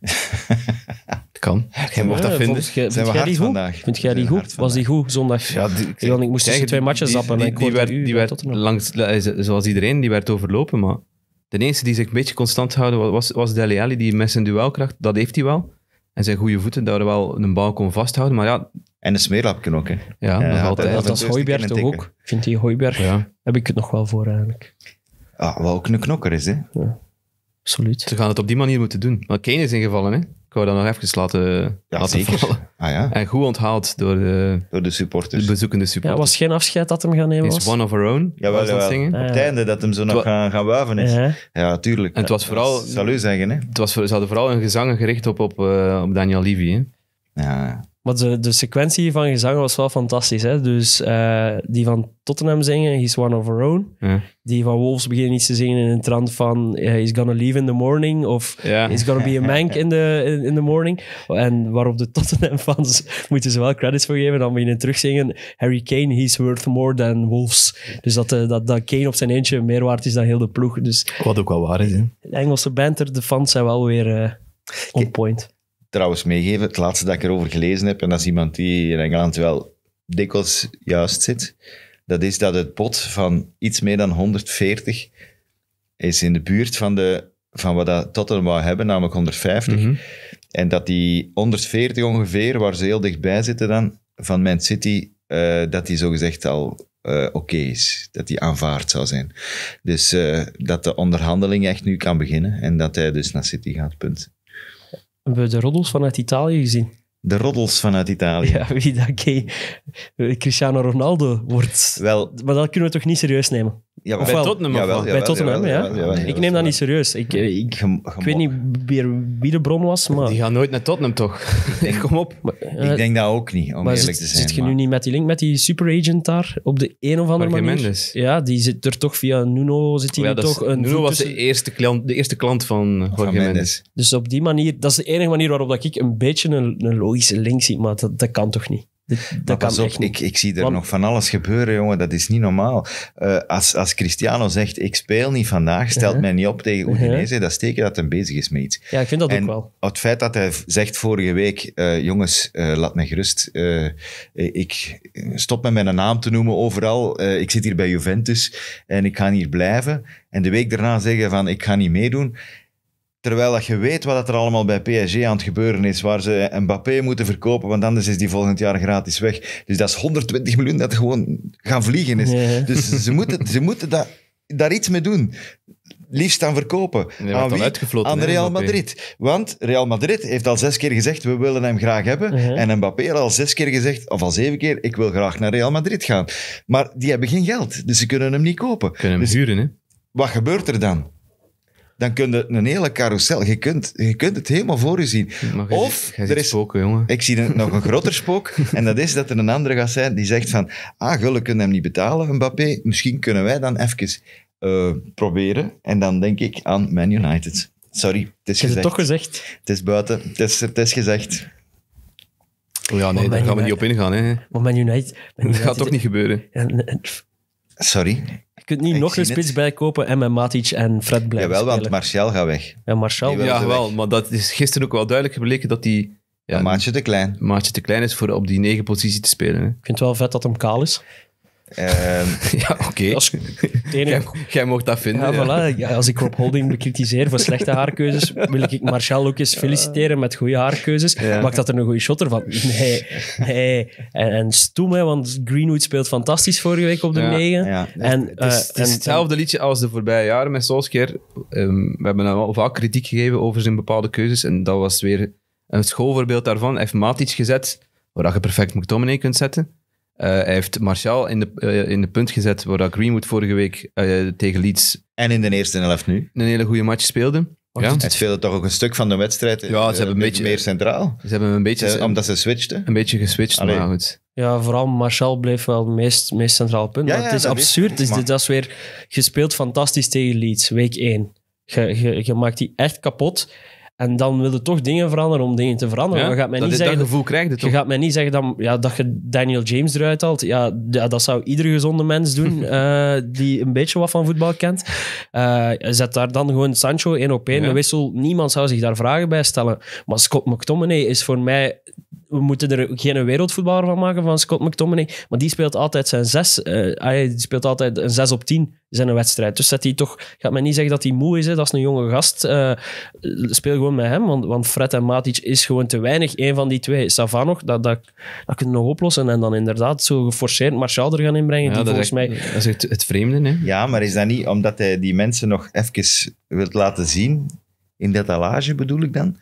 Speaker 4: Kan. Jij mocht dat
Speaker 3: Ja,
Speaker 4: vinden.
Speaker 3: Vind
Speaker 2: Zijn we
Speaker 3: jij
Speaker 2: hard
Speaker 3: die goed?
Speaker 2: vandaag?
Speaker 3: Vind jij die goed? Was die goed zondag?
Speaker 4: Ja, die,
Speaker 3: Ik, moest tussen twee matches
Speaker 4: die-
Speaker 3: zappen
Speaker 4: Die, die, werd, die werd langs, zoals iedereen, die werd overlopen. Maar de enige die zich een beetje constant houden was, was Dele Alli, die met zijn duelkracht, dat heeft hij wel. En zijn goede voeten daar wel een bal kon vasthouden. Maar ja,
Speaker 2: En een smeerlapje ook. Hè.
Speaker 4: ja,
Speaker 2: Ja,
Speaker 4: nog
Speaker 2: altijd.
Speaker 3: Dat is
Speaker 2: Eerste
Speaker 3: Hooiberg toch ook? Vindt die Hooiberg?
Speaker 4: Ja.
Speaker 3: Heb ik het nog wel voor eigenlijk.
Speaker 2: Ah, wat ook een knokker is. Hè.
Speaker 3: Absoluut.
Speaker 4: Ze gaan het op die manier moeten doen. Maar Kane is ingevallen, hè? Ik wou dat nog even laten,
Speaker 2: Ja,
Speaker 4: laten
Speaker 2: zeker.
Speaker 4: vallen.
Speaker 2: Ah ja,
Speaker 4: En goed onthaald door de,
Speaker 2: door de
Speaker 4: de
Speaker 2: supporters.
Speaker 4: bezoekende
Speaker 3: Ja,
Speaker 4: supporters.
Speaker 3: was geen afscheid dat hem gaan nemen
Speaker 4: It's
Speaker 3: was?
Speaker 4: one of our own.
Speaker 2: Jawel,
Speaker 4: was dat
Speaker 2: jawel.
Speaker 4: zingen.
Speaker 2: Op het einde dat hem zo nog gaan, gaan wuiven is.
Speaker 3: Ja.
Speaker 2: Ja, tuurlijk.
Speaker 4: En het was vooral-
Speaker 2: Salut zeggen, hè.
Speaker 4: Het was, ze hadden vooral een gezang gericht op, op, eh, op Daniel Levy. Hè?
Speaker 2: Ja.
Speaker 3: Maar de, de sequentie van gezang was wel fantastisch. Hè? Dus eh, die van Tottenham zingen, He's One of Our Own.
Speaker 4: Ja.
Speaker 3: Die van Wolves beginnen iets te zingen in een trant van eh, He's Gonna Leave in the Morning. Of
Speaker 4: Ja.
Speaker 3: He's Gonna Be a Mank in the, in, in the Morning. En waarop de Tottenham-fans moeten ze wel credits voor geven. Dan beginnen terugzingen Harry Kane, he's worth more than Wolves. Dus dat, eh, dat, dat Kane op zijn eentje meer waard is dan heel de ploeg. Dus
Speaker 5: Wat ook wel waar is. Hè.
Speaker 3: de Engelse banter, de fans zijn wel weer eh, on point.
Speaker 2: Trouwens, meegeven, het laatste dat ik erover gelezen heb, en dat is iemand die in Engeland wel dikwijls juist zit, dat is dat het pot van iets meer dan 140 is in de buurt van, de, van wat dat Tottenham wou hebben, namelijk 150.
Speaker 4: Mhm.
Speaker 2: En dat die 140 ongeveer, waar ze heel dichtbij zitten dan, van Man City, eh, dat die zogezegd al eh, oké is. Dat die aanvaard zou zijn. Dus eh, dat de onderhandeling echt nu kan beginnen en dat hij dus naar City gaat, punt.
Speaker 3: Hebben we de roddels vanuit Italië gezien?
Speaker 2: De roddels vanuit Italië.
Speaker 3: Ja, wie dat gay Cristiano Ronaldo wordt.
Speaker 2: Wel,
Speaker 3: Maar dat kunnen we toch niet serieus nemen?
Speaker 2: Jawel.
Speaker 3: Of
Speaker 4: Bij
Speaker 3: wel?
Speaker 4: Tottenham
Speaker 2: Jawel,
Speaker 3: Bij Tottenham,
Speaker 2: jawel,
Speaker 3: ja.
Speaker 2: jawel, jawel,
Speaker 3: ik neem dat niet serieus. Ik, eh, ik,
Speaker 2: Gem-
Speaker 3: ik weet niet meer wie de bron was, maar...
Speaker 4: Die gaan nooit naar Tottenham, toch?
Speaker 2: denk-
Speaker 4: Kom op.
Speaker 3: maar, eh,
Speaker 2: Ik denk dat ook niet, om
Speaker 3: maar
Speaker 2: eerlijk
Speaker 3: zit,
Speaker 2: te zijn.
Speaker 3: zit je nu niet met die link met die superagent daar op de een of andere
Speaker 4: Jorge
Speaker 3: manier?
Speaker 4: Mendes.
Speaker 3: Ja, die zit er toch via Nuno zit hij
Speaker 4: Ja, is-
Speaker 3: toch een
Speaker 4: Nuno was de eerste, klant, de eerste klant van Jorge
Speaker 2: Van
Speaker 4: Mendes.
Speaker 2: Mendes.
Speaker 3: Dus op die manier, dat is de enige manier waarop dat ik een beetje een, een logische link zie, maar dat, dat kan toch niet? Dat, kan
Speaker 2: op,
Speaker 3: echt niet.
Speaker 2: ik, ik zie er
Speaker 3: Want-
Speaker 2: nog van alles gebeuren, jongen. Dat is niet normaal. Eh, als, als Cristiano zegt, ik speel niet vandaag, stelt
Speaker 3: Uh-huh.
Speaker 2: mij niet op tegen
Speaker 3: Uh-huh.
Speaker 2: Udinese, dat is teken dat hij bezig is met iets.
Speaker 3: Ja, ik vind dat ook
Speaker 2: En
Speaker 3: wel.
Speaker 2: het feit dat hij zegt vorige week, eh, jongens, eh, laat mij gerust. ik stop met mijn naam te noemen overal. Ik zit hier bij Juventus en ik ga hier blijven. En de week daarna zeggen van, ik ga niet meedoen. Terwijl dat je weet wat er allemaal bij PSG aan het gebeuren is, waar ze Mbappé moeten verkopen, want anders is die volgend jaar gratis weg. Dus dat is 120 miljoen dat gewoon gaan vliegen is. Dus ze moeten, ze moeten dat, daar iets mee doen. Liefst aan verkopen. Aan wie? Aan Real. Madrid. Want Real Madrid heeft al zes keer gezegd, we willen hem graag hebben.
Speaker 3: Uh-huh.
Speaker 2: En Mbappé heeft al zes keer gezegd, of al zeven keer, ik wil graag naar Real Madrid gaan. Maar die hebben geen geld, dus ze kunnen hem niet kopen.
Speaker 4: Kunnen hem
Speaker 2: Dus
Speaker 4: huren, hè?
Speaker 2: wat gebeurt er dan? Dan kun je een hele carousel, je kunt, je kunt het helemaal voor je zien.
Speaker 4: Maar
Speaker 2: Of er is-
Speaker 4: spoken, jongen.
Speaker 2: Ik zie een- nog een groter spook. En dat is dat er een andere gaat zijn die zegt van... Ah, Gulle kunnen hem niet betalen, Mbappé. Misschien kunnen wij dan even eh, proberen. En dan denk ik aan Man United. Sorry, het is gezegd.
Speaker 3: het toch gezegd.
Speaker 2: Het is buiten. Het is, het is gezegd.
Speaker 4: Oh ja, nee, daar gaan we niet op ingaan, hè.
Speaker 3: Maar Man United... Man
Speaker 4: Dat gaat
Speaker 3: United-
Speaker 4: toch niet gebeuren.
Speaker 3: En- en-
Speaker 2: Sorry.
Speaker 3: Je kunt niet
Speaker 2: Ik
Speaker 3: nog een spits
Speaker 2: het.
Speaker 3: bijkopen en met Matic en Fred blijven
Speaker 2: Jawel, want
Speaker 3: spelen.
Speaker 2: Martial gaat weg.
Speaker 3: Ja, Martial.
Speaker 4: Ja, wel, maar dat is gisteren ook wel duidelijk gebleken dat die ja,
Speaker 2: een maatje te klein.
Speaker 4: een maatje te klein is voor op die negen positie te spelen. Hè.
Speaker 3: Ik vind het wel vet dat hem kaal is.
Speaker 2: Ehm,
Speaker 4: Ja, oké.
Speaker 3: Enige.
Speaker 4: Jij, mocht dat vinden.
Speaker 3: Ja,
Speaker 4: ja.
Speaker 3: voilà. Ja, als ik Rob Holding bekritiseer voor slechte haarkeuzes, wil ik Martial ook eens feliciteren met goede haarkeuzes.
Speaker 4: Ja.
Speaker 3: Maakt dat er een goede shotter van? Nee, nee. En, en stoem, hè, want Greenwood speelt fantastisch vorige week op de
Speaker 4: Ja,
Speaker 3: 9.
Speaker 2: ja.
Speaker 3: En,
Speaker 4: Het is,
Speaker 3: eh,
Speaker 4: het is
Speaker 3: en-
Speaker 4: hetzelfde liedje als de voorbije jaren met Solskjaer. Ehm, we hebben hem al vaak kritiek gegeven over zijn bepaalde keuzes. En dat was weer een schoolvoorbeeld daarvan. Hij heeft Matic gezet, waar je perfect McTominay kunt zetten. Eh, hij heeft Martial in de, eh, in de punt gezet, waar dat Greenwood vorige week eh, tegen Leeds
Speaker 2: en in de eerste helft nu.
Speaker 4: een hele goede match speelde. Ja.
Speaker 2: Hij speelde toch ook een stuk van de wedstrijd.
Speaker 4: Ja, ze hebben een beetje-
Speaker 2: meer centraal.
Speaker 4: Ze hebben een beetje,
Speaker 2: Ze- omdat ze switchten.
Speaker 4: een beetje geswitcht,
Speaker 2: Allee.
Speaker 4: maar goed.
Speaker 3: Ja, vooral Martial bleef wel het meest, meest centraal punt.
Speaker 2: Ja, ja,
Speaker 3: het is absurd. Het is,
Speaker 2: maar-
Speaker 3: dat is weer gespeeld fantastisch tegen Leeds, week 1. Je, je, je maakt die echt kapot. En dan wil je toch dingen veranderen om dingen te veranderen.
Speaker 4: Ja,
Speaker 3: je gaat mij
Speaker 4: dat,
Speaker 3: niet
Speaker 4: dat
Speaker 3: zeggen,
Speaker 4: gevoel krijg je
Speaker 3: je
Speaker 4: toch?
Speaker 3: gaat mij niet zeggen dat, ja, dat je Daniel James eruit haalt. Ja, dat zou iedere gezonde mens doen eh, die een beetje wat van voetbal kent. Eh, zet daar dan gewoon Sancho één op één,
Speaker 4: Ja.
Speaker 3: een wissel. Niemand zou zich daar vragen bij stellen. Maar Scott McTominay is voor mij... We moeten er geen wereldvoetballer van maken van Scott McTominay. Maar die speelt altijd zijn zes. eh, ah, speelt altijd een zes op tien in zijn wedstrijd. Dus dat hij toch... Gaat mij niet zeggen dat hij moe is. Hè. Dat is een jonge gast. Eh, speel gewoon met hem. Want, want Fred en Matic is gewoon te weinig. Eén van die twee. Savan nog. Dat, dat, dat kunnen we nog oplossen. En dan inderdaad zo geforceerd Martial er gaan inbrengen.
Speaker 4: Ja,
Speaker 3: die
Speaker 4: dat, is
Speaker 3: volgens mij...
Speaker 4: dat is het vreemde. Hè?
Speaker 2: Ja, maar is dat niet omdat hij die mensen nog even wilt laten zien in de etalage bedoel ik dan.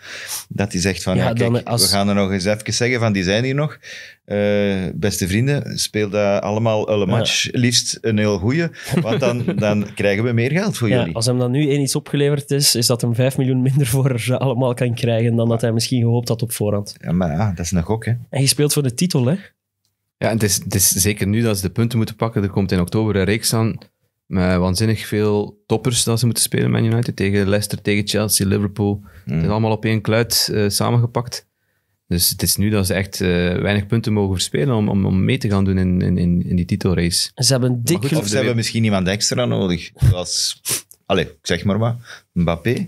Speaker 2: Dat hij zegt van,
Speaker 3: Ja,
Speaker 2: ja, kijk,
Speaker 3: dan als-
Speaker 2: we gaan er nog eens even zeggen van, die zijn hier nog. Eh, beste vrienden, speel dat allemaal een match, liefst een heel goeie, want dan, dan krijgen we meer geld voor
Speaker 3: Ja,
Speaker 2: jullie.
Speaker 3: als hem dan nu één iets opgeleverd is, is dat hem 5 miljoen minder voor ze allemaal kan krijgen dan dat hij misschien gehoopt had op voorhand.
Speaker 2: Ja, maar ja, dat is een gok, hè.
Speaker 3: En je speelt voor de titel, hè?
Speaker 4: Ja, en het is, het is zeker nu dat ze de punten moeten pakken. Er komt in oktober een reeks aan met waanzinnig veel toppers dat ze moeten spelen Man United. Tegen Leicester, tegen Chelsea, Liverpool. Het is allemaal op één kluit eh, samengepakt. Dus het is nu dat ze echt eh, weinig punten mogen verspelen om, om, om mee te gaan doen in, in, in, die titelrace.
Speaker 3: Ze hebben dik...
Speaker 4: goed,
Speaker 2: Of ze hebben misschien iemand extra nodig, zoals... Allee, ik zeg maar wat. Mbappé.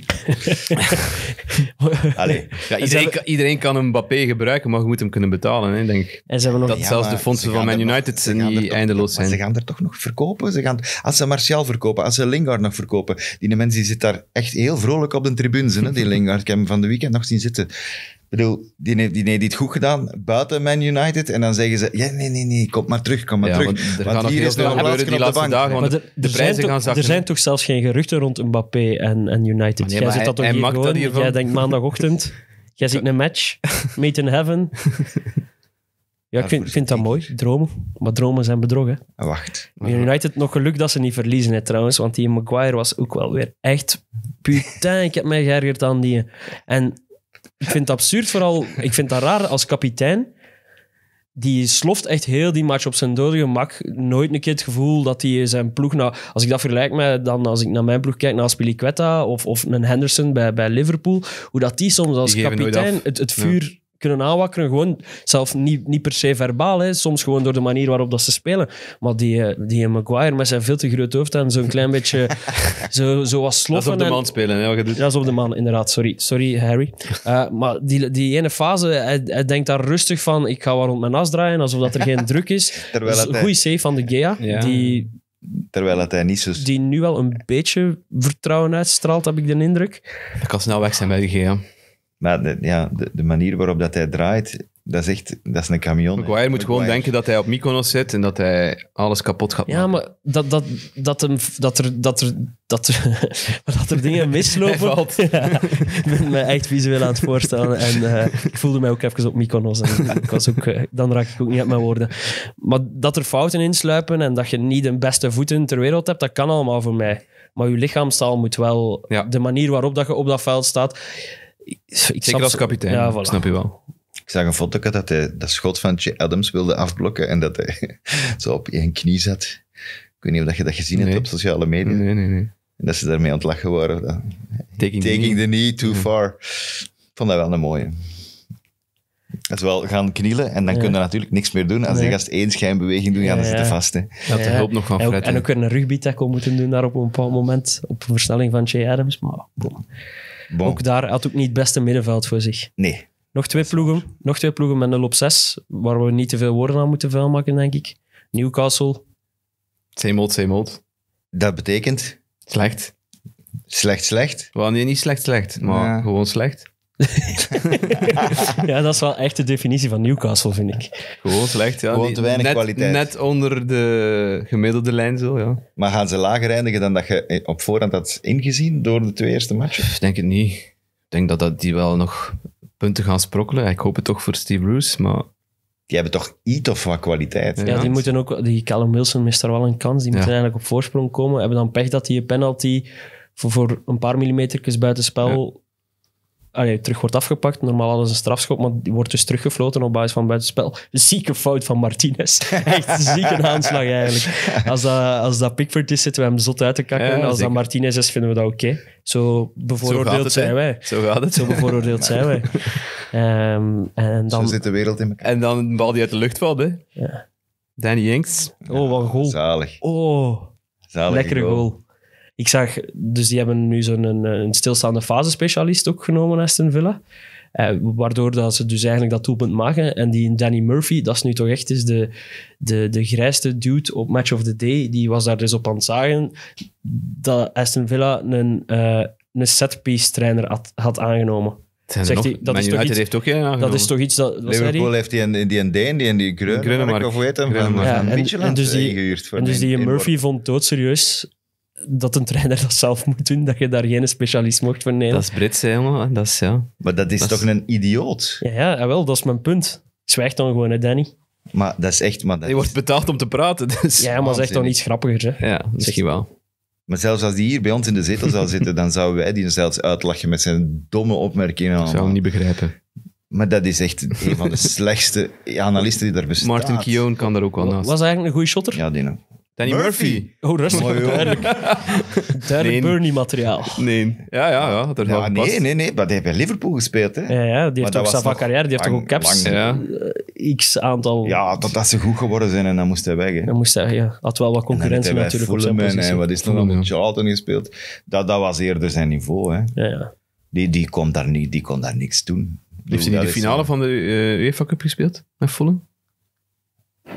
Speaker 2: Allee.
Speaker 4: Ja, iedereen, kan, iedereen kan een Mbappé gebruiken, maar je moet hem kunnen betalen. Hè, denk ik.
Speaker 3: En ze hebben nog...
Speaker 4: Dat
Speaker 2: Ja,
Speaker 4: zelfs de fondsen
Speaker 2: ze
Speaker 4: van Man
Speaker 2: nog-
Speaker 4: United
Speaker 2: er
Speaker 4: niet
Speaker 2: toch-
Speaker 4: eindeloos zijn.
Speaker 2: Ze gaan er toch nog verkopen. Ze gaan, als ze Martial verkopen, als ze Lingard nog verkopen. Die mens die zit daar echt heel vrolijk op de tribunes, hè, die Lingard. Ik heb hem van de weekend nog zien zitten. Ik bedoel, die heeft, die heeft dit goed gedaan buiten Man United. En dan zeggen ze, ja, nee, nee, nee, kom maar terug, kom maar
Speaker 4: Ja,
Speaker 2: terug.
Speaker 4: want er
Speaker 2: hier is nog een op de
Speaker 4: laatste
Speaker 2: bank.
Speaker 4: dagen. Want
Speaker 3: Maar
Speaker 4: de, prijzen
Speaker 3: toch,
Speaker 4: gaan zakken.
Speaker 3: er zijn toch zelfs geen geruchten rond Mbappé en, en United.
Speaker 4: Nee,
Speaker 3: Jij zit dat toch hier
Speaker 4: maakt dat
Speaker 3: gewoon,
Speaker 4: hiervan.
Speaker 3: Jij denkt maandagochtend, jij ziet een match, meet in heaven. Ja, ik vind, vind dat mooi, dromen. Maar dromen zijn bedrog, hè.
Speaker 2: Wacht.
Speaker 3: United nog geluk dat ze niet verliezen, hè, trouwens. Want die Maguire was ook wel weer echt... Putain, ik heb mij geërgerd aan die. En ik vind het absurd vooral... Ik vind dat raar als kapitein. Die sloft echt heel die match op zijn dode gemak. Nooit een keer het gevoel dat hij zijn ploeg... Nou, als ik dat vergelijk met dan als ik naar mijn ploeg kijk, naar Spiliqueta of, of een Henderson bij, bij Liverpool, hoe dat die soms als
Speaker 4: Die
Speaker 3: kapitein het, het
Speaker 4: Ja.
Speaker 3: Kunnen aanwakkeren. Gewoon, zelf niet, niet per se verbaal, hè. soms gewoon door de manier waarop dat ze spelen. Maar die, eh, die Maguire met zijn veel te groot hoofd en zo'n klein beetje zo, zo wat
Speaker 4: Dat is
Speaker 3: sloffen.
Speaker 4: op de
Speaker 3: en-
Speaker 4: man spelen. Hè, wat je doet.
Speaker 3: ja, dat is op de man, inderdaad. Sorry, sorry Harry. Eh, maar die, die ene fase, hij, hij denkt daar rustig van, ik ga wel rond mijn as draaien, alsof dat er geen druk is.
Speaker 2: Terwijl
Speaker 3: Dus
Speaker 2: het
Speaker 3: een goede save van de Gea,
Speaker 4: Ja.
Speaker 3: die,
Speaker 2: Terwijl het hij niet zo...
Speaker 3: die nu wel een beetje vertrouwen uitstraalt, heb ik de indruk.
Speaker 4: Dat kan snel weg zijn bij de GA.
Speaker 2: Maar de, ja, de, de manier waarop dat hij draait, dat is echt... Dat is een camion.
Speaker 4: Maguire moet gewoon denken dat hij op Mykonos zit en dat hij alles kapot gaat
Speaker 3: Ja,
Speaker 4: maken.
Speaker 3: maar dat, dat, dat, hem, dat, er, dat, er, dat, er, dat er dingen mislopen...
Speaker 4: valt.
Speaker 3: Ja, ik ben me echt visueel aan het voorstellen. En eh, ik voelde mij ook even op Mykonos. En ik was ook, eh, dan raak ik ook niet uit mijn woorden. Maar dat er fouten insluipen en dat je niet de beste voeten ter wereld hebt, dat kan allemaal voor mij. Maar je lichaamstaal moet wel...
Speaker 4: Ja.
Speaker 3: De manier waarop dat je op dat veld staat... Ik,
Speaker 4: Zeker als kapitein,
Speaker 3: Ja, voilà.
Speaker 4: snap je wel.
Speaker 2: Ik zag een foto dat hij dat schot van Che Adams wilde afblokken en dat hij zo op één knie zat. Ik weet niet of je dat gezien hebt op sociale media.
Speaker 4: Nee, nee, nee.
Speaker 2: En dat ze daarmee aan het lachen waren. Dat-
Speaker 4: Taking, the knee.
Speaker 2: the knee too far. Ik vond dat wel een mooie. Dat is wel gaan knielen en dan
Speaker 3: Ja.
Speaker 2: kun je natuurlijk niks meer doen. Als
Speaker 3: Nee.
Speaker 2: die gast één schijnbeweging doet, ja, dan
Speaker 3: Ja,
Speaker 2: zit je
Speaker 3: ja.
Speaker 2: vast. Hè.
Speaker 4: Dat de hulp nog van
Speaker 3: En ook,
Speaker 4: Fred.
Speaker 3: en
Speaker 4: hè.
Speaker 3: ook weer een rugby tackle moeten doen daar op een bepaald moment. Op een versnelling van Jay Adams. Maar bon.
Speaker 2: Bon.
Speaker 3: ook daar had ook niet het beste middenveld voor zich.
Speaker 2: Nee.
Speaker 3: Nog twee ploegen. Nog twee ploegen met 0 op 6. Waar we niet te veel woorden aan moeten vuil maken, denk ik. Newcastle.
Speaker 4: Same old, same old.
Speaker 2: Dat betekent
Speaker 4: Slecht.
Speaker 2: slecht, slecht.
Speaker 4: Wel, nee, niet slecht, slecht. Maar
Speaker 2: Ja.
Speaker 4: gewoon slecht.
Speaker 3: ja, dat is wel echt de definitie van Newcastle, vind ik.
Speaker 4: Gewoon slecht, ja.
Speaker 2: Gewoon te weinig
Speaker 4: net,
Speaker 2: kwaliteit.
Speaker 4: Net onder de gemiddelde lijn zo, ja.
Speaker 2: Maar gaan ze lager eindigen dan dat je op voorhand had ingezien door de twee eerste matchen?
Speaker 4: Ik denk het niet. Ik denk dat, dat die wel nog punten gaan sprokkelen. Ik hoop het toch voor Steve Bruce, maar
Speaker 2: Die hebben toch iets of wat kwaliteit.
Speaker 4: Ja.
Speaker 3: Ja, die moeten ook... Die Callum Wilson mist daar wel een kans. Die moeten
Speaker 4: Ja.
Speaker 3: eigenlijk op voorsprong komen. Hebben dan pech dat die penalty voor, voor een paar millimetertjes buitenspel... Allee, terug wordt afgepakt. Normaal hadden ze een strafschop, maar die wordt dus teruggefloten op basis van buitenspel. Een zieke fout van Martinez. Echt een zieke aanslag eigenlijk. Als dat, als dat Pickford is, zitten we hem zot uit te kakken.
Speaker 4: Ja,
Speaker 3: als dat. Martinez is, vinden we dat oké. Zo
Speaker 4: zo gaat
Speaker 3: bevooroordeeld
Speaker 4: het.
Speaker 3: zijn wij.
Speaker 4: Zo gaat het.
Speaker 3: Zo bevooroordeeld zijn wij. Ehm, en
Speaker 2: Zo
Speaker 3: dan...
Speaker 2: zit de wereld in elkaar.
Speaker 4: En dan een bal die uit de lucht valt, hè.
Speaker 3: Ja.
Speaker 4: Danny Inks.
Speaker 3: Oh, wat een goal.
Speaker 2: Zalig.
Speaker 3: Oh,
Speaker 2: Zalig
Speaker 3: lekkere goal. Ik zag, dus die hebben nu zo'n een, een stilstaande fasespecialist ook genomen, Aston Villa. Eh, waardoor dat ze dus eigenlijk dat doelpunt maken. En die Danny Murphy, dat is nu toch echt is de, de, de grijste dude op Match of the Day. Die was daar dus op aan het zagen dat Aston Villa een, eh een setpiece trainer had, had aangenomen. Zegt
Speaker 4: nog?
Speaker 3: hij, dat
Speaker 4: Man
Speaker 3: is toch iets-
Speaker 4: heeft ook geen.
Speaker 3: Dat is toch iets dat...
Speaker 2: Liverpool
Speaker 3: die?
Speaker 2: heeft die een, die Deen, die, die Greunemark,
Speaker 4: Greunemark.
Speaker 2: of heet hem, van,
Speaker 3: Ja, en- en dus die-
Speaker 2: ingehuurd. voor
Speaker 3: En dus die. Murphy vond doodserieus dat een trainer dat zelf moet doen, dat je daar geen specialist mocht voor nemen.
Speaker 4: Dat is Brits, hè, jongen. Dat is, ja.
Speaker 2: Maar dat is
Speaker 4: Dat
Speaker 2: toch
Speaker 4: is-
Speaker 2: een idioot?
Speaker 3: Ja, ja, ja, wel, dat is mijn punt. Zwijg dan gewoon, hè, Danny.
Speaker 2: Maar dat is echt... Maar, dat
Speaker 4: Je wordt betaald om te praten, dus...
Speaker 3: Ja, maar zeg dan iets grappiger, hè.
Speaker 4: Ja, misschien wel.
Speaker 2: maar zelfs als die hier bij ons in de zetel zou zitten, dan zouden wij die zelfs uitlachen met zijn domme opmerkingen.
Speaker 4: Ik zou hem niet begrijpen.
Speaker 2: Maar dat is echt een van de slechtste analisten die er bestaat.
Speaker 4: Martin Keown kan daar ook wel
Speaker 3: Was
Speaker 4: naast.
Speaker 3: eigenlijk een goede shotter?
Speaker 2: Ja, die nou.
Speaker 4: Danny Murphy.
Speaker 3: Oh, rustig.
Speaker 2: Mooi, hoor.
Speaker 3: duidelijk. Duidelijk
Speaker 4: Nee.
Speaker 3: Bernie-materiaal.
Speaker 4: Nee. Ja, ja, ja. Dat
Speaker 2: Ja, nee, nee, nee. Maar die heeft bij Liverpool gespeeld, hè?
Speaker 3: Ja, ja, die heeft
Speaker 2: dat
Speaker 3: toch
Speaker 2: was
Speaker 3: Sava
Speaker 2: nog
Speaker 3: carrière, die heeft toch
Speaker 2: lang-
Speaker 3: ook caps?
Speaker 2: lang-
Speaker 4: Ja.
Speaker 3: eh, X aantal.
Speaker 2: Ja, totdat ze goed geworden zijn en dan moest hij weg. Hè.
Speaker 3: Dan moest hij, ja, had wel wat
Speaker 2: En dan
Speaker 3: concurrentie
Speaker 2: heeft hij bij
Speaker 3: natuurlijk op zijn
Speaker 2: Fulham en,
Speaker 3: positie.
Speaker 2: en wat is het nog
Speaker 4: Fulham,
Speaker 2: allemaal?
Speaker 4: ja.
Speaker 2: Charlton gespeeld. Dat, dat was eerder zijn niveau. Hè.
Speaker 3: Ja, ja.
Speaker 2: Die, die, kon daar niet, die kon daar niks doen.
Speaker 4: Heeft hij niet de
Speaker 2: is,
Speaker 4: finale
Speaker 2: eh,
Speaker 4: van de eh, UEFA Cup gespeeld? Met Fulham?